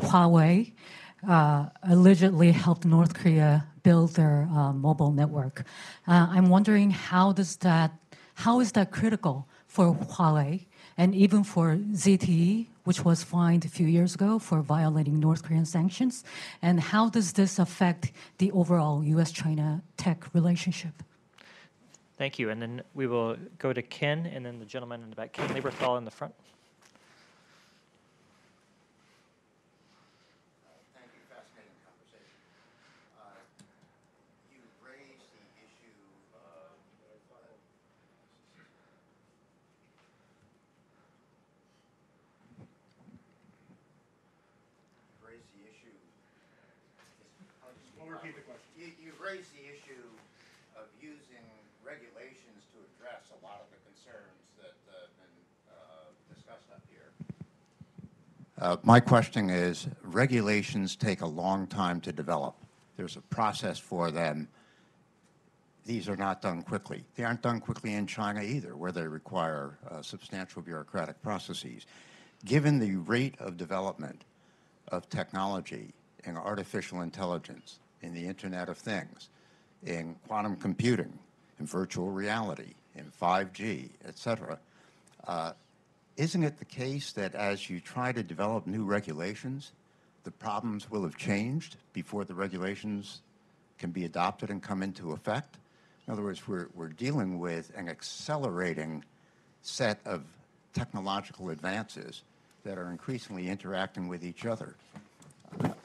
Huawei uh, allegedly helped North Korea build their uh, mobile network. Uh, I'm wondering how does that, how is that critical for Huawei and even for ZTE, which was fined a few years ago for violating North Korean sanctions? And how does this affect the overall U.S.-China tech relationship? Thank you. And then we will go to Ken and then the gentleman in the back. Ken Lieberthal in the front. My question is, regulations take a long time to develop. There's a process for them. These are not done quickly. They aren't done quickly in China either, where they require uh, substantial bureaucratic processes. Given the rate of development of technology in artificial intelligence, in the Internet of Things, in quantum computing, in virtual reality, in 5G, et cetera, uh, isn't it the case that as you try to develop new regulations, the problems will have changed before the regulations can be adopted and come into effect? In other words, we're, we're dealing with an accelerating set of technological advances that are increasingly interacting with each other.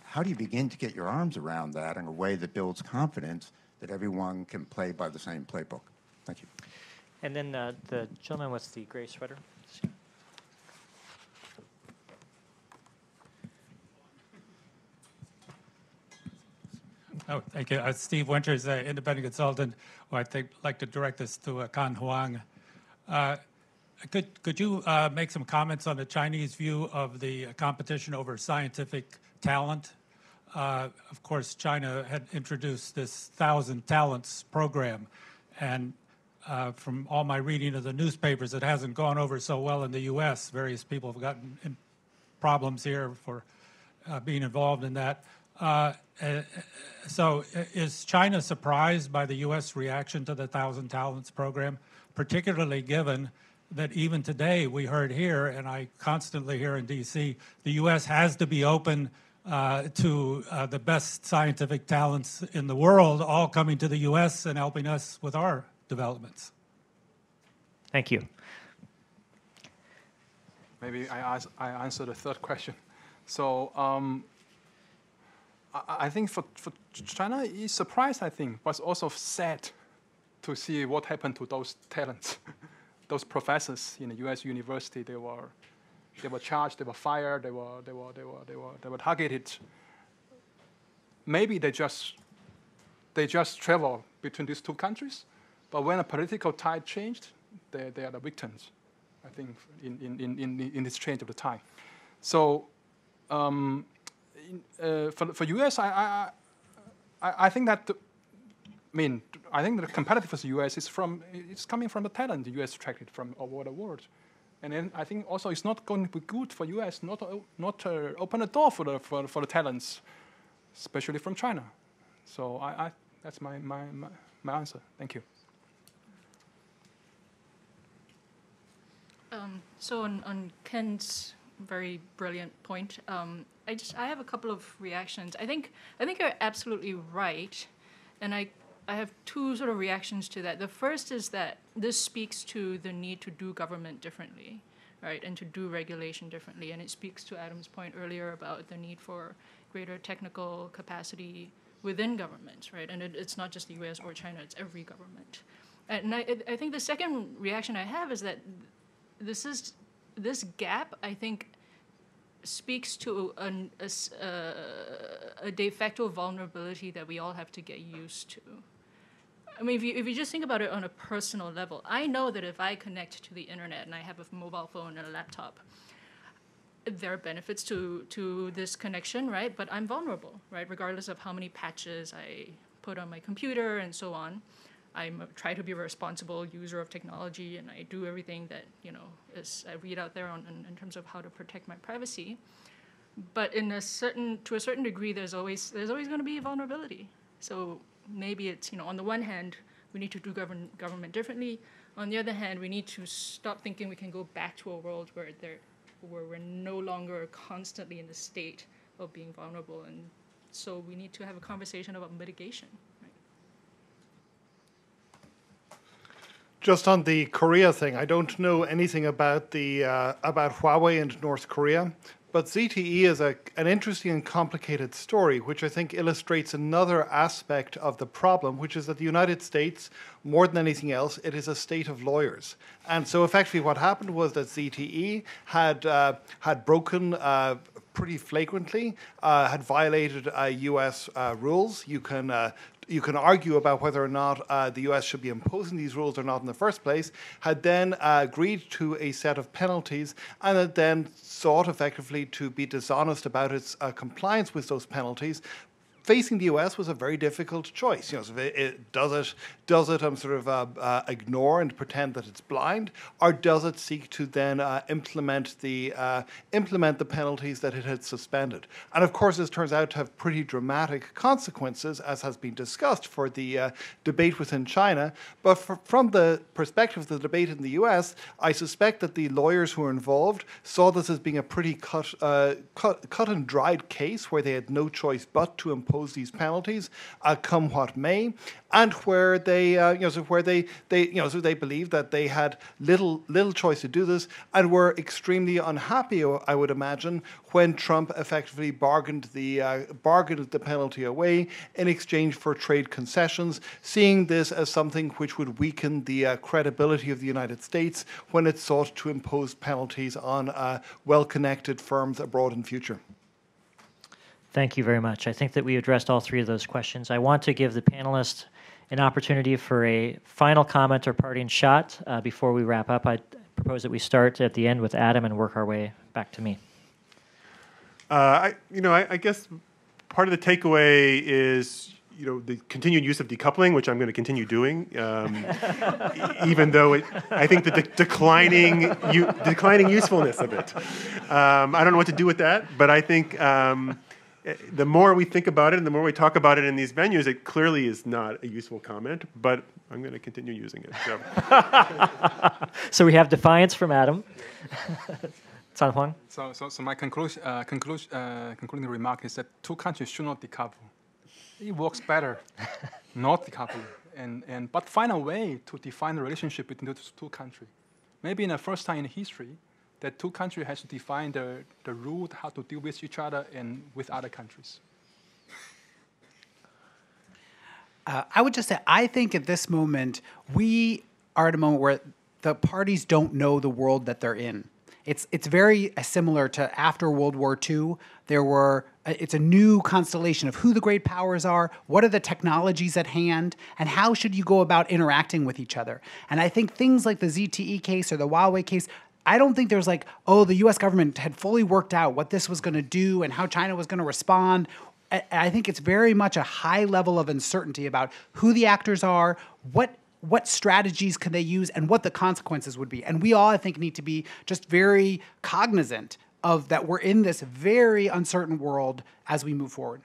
How do you begin to get your arms around that in a way that builds confidence that everyone can play by the same playbook? Thank you. And then uh, the gentleman with the gray sweater. Oh, thank you. Uh, Steve Winters, uh, independent consultant. Well, I think like to direct this to uh, Can Huang. Uh, could could you uh, make some comments on the Chinese view of the competition over scientific talent? Uh, of course, China had introduced this Thousand Talents program, and uh, from all my reading of the newspapers, it hasn't gone over so well in the U.S. Various people have gotten problems here for uh, being involved in that. Uh, uh, so, is China surprised by the U.S. reaction to the Thousand Talents program, particularly given that even today we heard here, and I constantly hear in D.C., the U.S. has to be open uh, to uh, the best scientific talents in the world, all coming to the U.S. and helping us with our developments. Thank you. Maybe I, ask, I answer the third [laughs] question. So um, I, think for, for China, it's surprised, I think, but also sad to see what happened to those talents. [laughs] those professors in the U.S. university, they were, they were charged, they were fired, they were, they were, they were, they were, they were targeted. Maybe they just, they just travel between these two countries, but when a political tide changed, they, they are the victims, I think, in, in, in, in this change of the time. So um, uh, for, for US, I, I, I think that, the, I mean, I think the competitive for the US is from, it's coming from the talent the US attracted from over the world. And then I think also it's not going to be good for US not, not uh, open a door for the, for, for the talents, especially from China. So I, I that's my, my, my, my answer. Thank you. Um, so on, on Ken's very brilliant point, um, I just I have a couple of reactions. I think I think you're absolutely right, and I I have two sort of reactions to that. The first is that this speaks to the need to do government differently, right, and to do regulation differently, and it speaks to Adam's point earlier about the need for greater technical capacity within governments, right, and it, it's not just the U.S. or China; it's every government. And I, I think the second reaction I have is that this is this gap. I think speaks to an, a, a, de facto vulnerability that we all have to get used to. I mean, if you, if you just think about it on a personal level, I know that if I connect to the internet and I have a mobile phone and a laptop, there are benefits to, to this connection, right? But I'm vulnerable, right? Regardless of how many patches I put on my computer and so on. I try to be a responsible user of technology, and I do everything that you know is I read out there on, in, in terms of how to protect my privacy. But in a certain to a certain degree, there's always there's always going to be vulnerability. So maybe it's you know on the one hand we need to do govern, government differently. On the other hand, we need to stop thinking we can go back to a world where there where we're no longer constantly in the state of being vulnerable, and so we need to have a conversation about mitigation. Just on the Korea thing, I don't know anything about the uh, about Huawei and North Korea, but ZTE is a, an interesting and complicated story, which I think illustrates another aspect of the problem, which is that the United States, more than anything else, it is a state of lawyers. And so, effectively, what happened was that ZTE had uh, had broken uh, pretty flagrantly uh, had violated uh, U.S. Uh, rules. You can uh, you can argue about whether or not uh, the US should be imposing these rules or not in the first place, had then uh, agreed to a set of penalties and had then sought effectively to be dishonest about its uh, compliance with those penalties facing the US was a very difficult choice. You know, so it, it, does it does it um, sort of uh, uh, ignore and pretend that it's blind, or does it seek to then uh, implement the uh, implement the penalties that it had suspended? And of course, this turns out to have pretty dramatic consequences, as has been discussed for the uh, debate within China. But for, from the perspective of the debate in the US, I suspect that the lawyers who were involved saw this as being a pretty cut uh, cut, cut and dried case where they had no choice but to impose impose these penalties, uh, come what may, and where they, uh, you know, so where they, they, you know, so they believed that they had little, little choice to do this, and were extremely unhappy, I would imagine, when Trump effectively bargained the, uh, bargained the penalty away in exchange for trade concessions, seeing this as something which would weaken the uh, credibility of the United States when it sought to impose penalties on uh, well-connected firms abroad in future. Thank you very much. I think that we addressed all three of those questions. I want to give the panelists an opportunity for a final comment or parting shot uh, before we wrap up. I propose that we start at the end with Adam and work our way back to me. Uh, I, you know, I, I, guess part of the takeaway is, you know, the continued use of decoupling, which I'm going to continue doing, um, even though it, I think the de declining, declining usefulness of it. Um, I don't know what to do with that, but I think. Um, the more we think about it and the more we talk about it in these venues, it clearly is not a useful comment, but I'm going to continue using it. So, [laughs] so we have defiance from Adam. [laughs] Can Huang? So, so, so my conclusion, uh, conclusion, uh, concluding remark is that two countries should not decouple. It works better [laughs] not decouple. And, and, but find a way to define the relationship between those two countries. Maybe in the first time in history, that two countries has to define the, the rule, how to deal with each other and with other countries? Uh, I would just say, I think at this moment, we are at a moment where the parties don't know the world that they're in. It's, it's very uh, similar to after World War II. There were, uh, it's a new constellation of who the great powers are, what are the technologies at hand, and how should you go about interacting with each other. And I think things like the ZTE case or the Huawei case, I don't think there's like, oh, the US government had fully worked out what this was going to do and how China was going to respond. I think it's very much a high level of uncertainty about who the actors are, what what strategies can they use, and what the consequences would be. And we all, I think, need to be just very cognizant of that we're in this very uncertain world as we move forward.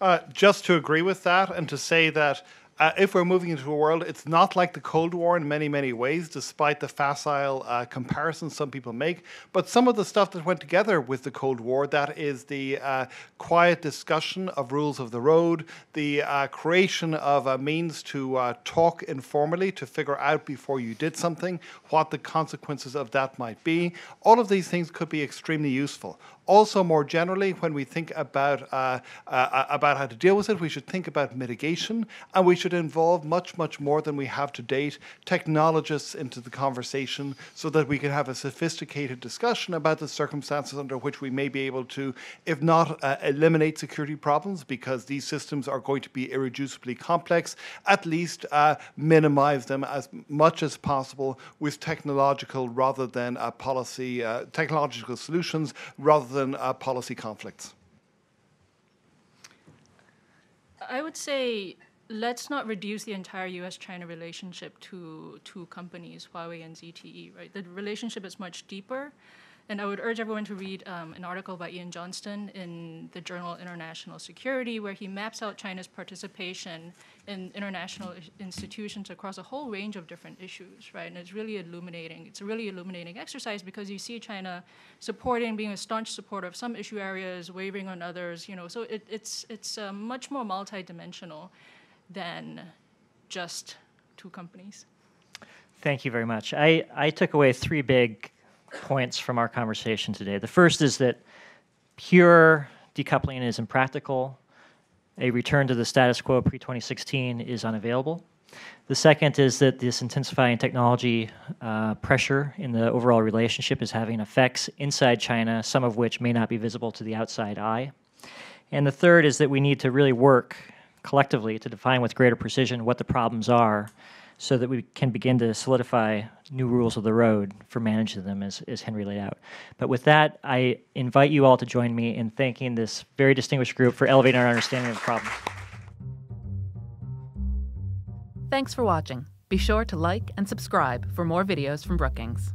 Uh, just to agree with that and to say that uh, if we're moving into a world, it's not like the Cold War in many, many ways, despite the facile uh, comparisons some people make. But some of the stuff that went together with the Cold War, that is the uh, quiet discussion of rules of the road, the uh, creation of a means to uh, talk informally to figure out before you did something what the consequences of that might be. All of these things could be extremely useful. Also, more generally, when we think about uh, uh, about how to deal with it, we should think about mitigation, and we should involve much, much more than we have to date technologists into the conversation, so that we can have a sophisticated discussion about the circumstances under which we may be able to, if not uh, eliminate security problems, because these systems are going to be irreducibly complex, at least uh, minimize them as much as possible with technological rather than policy uh, technological solutions rather than than uh, policy conflicts? I would say let's not reduce the entire U.S.-China relationship to two companies, Huawei and ZTE. Right, the relationship is much deeper. And I would urge everyone to read um, an article by Ian Johnston in the journal International Security, where he maps out China's participation in international institutions across a whole range of different issues, right? And it's really illuminating. It's a really illuminating exercise because you see China supporting, being a staunch supporter of some issue areas, wavering on others, you know. So it, it's, it's uh, much more multidimensional than just two companies. Thank you very much. I, I took away three big points from our conversation today. The first is that pure decoupling is impractical. A return to the status quo pre 2016 is unavailable. The second is that this intensifying technology uh, pressure in the overall relationship is having effects inside China, some of which may not be visible to the outside eye. And the third is that we need to really work collectively to define with greater precision what the problems are so that we can begin to solidify new rules of the road for managing them as, as Henry laid out. But with that, I invite you all to join me in thanking this very distinguished group for elevating our understanding of the problem. Thanks for watching. Be sure to like and subscribe for more videos from Brookings.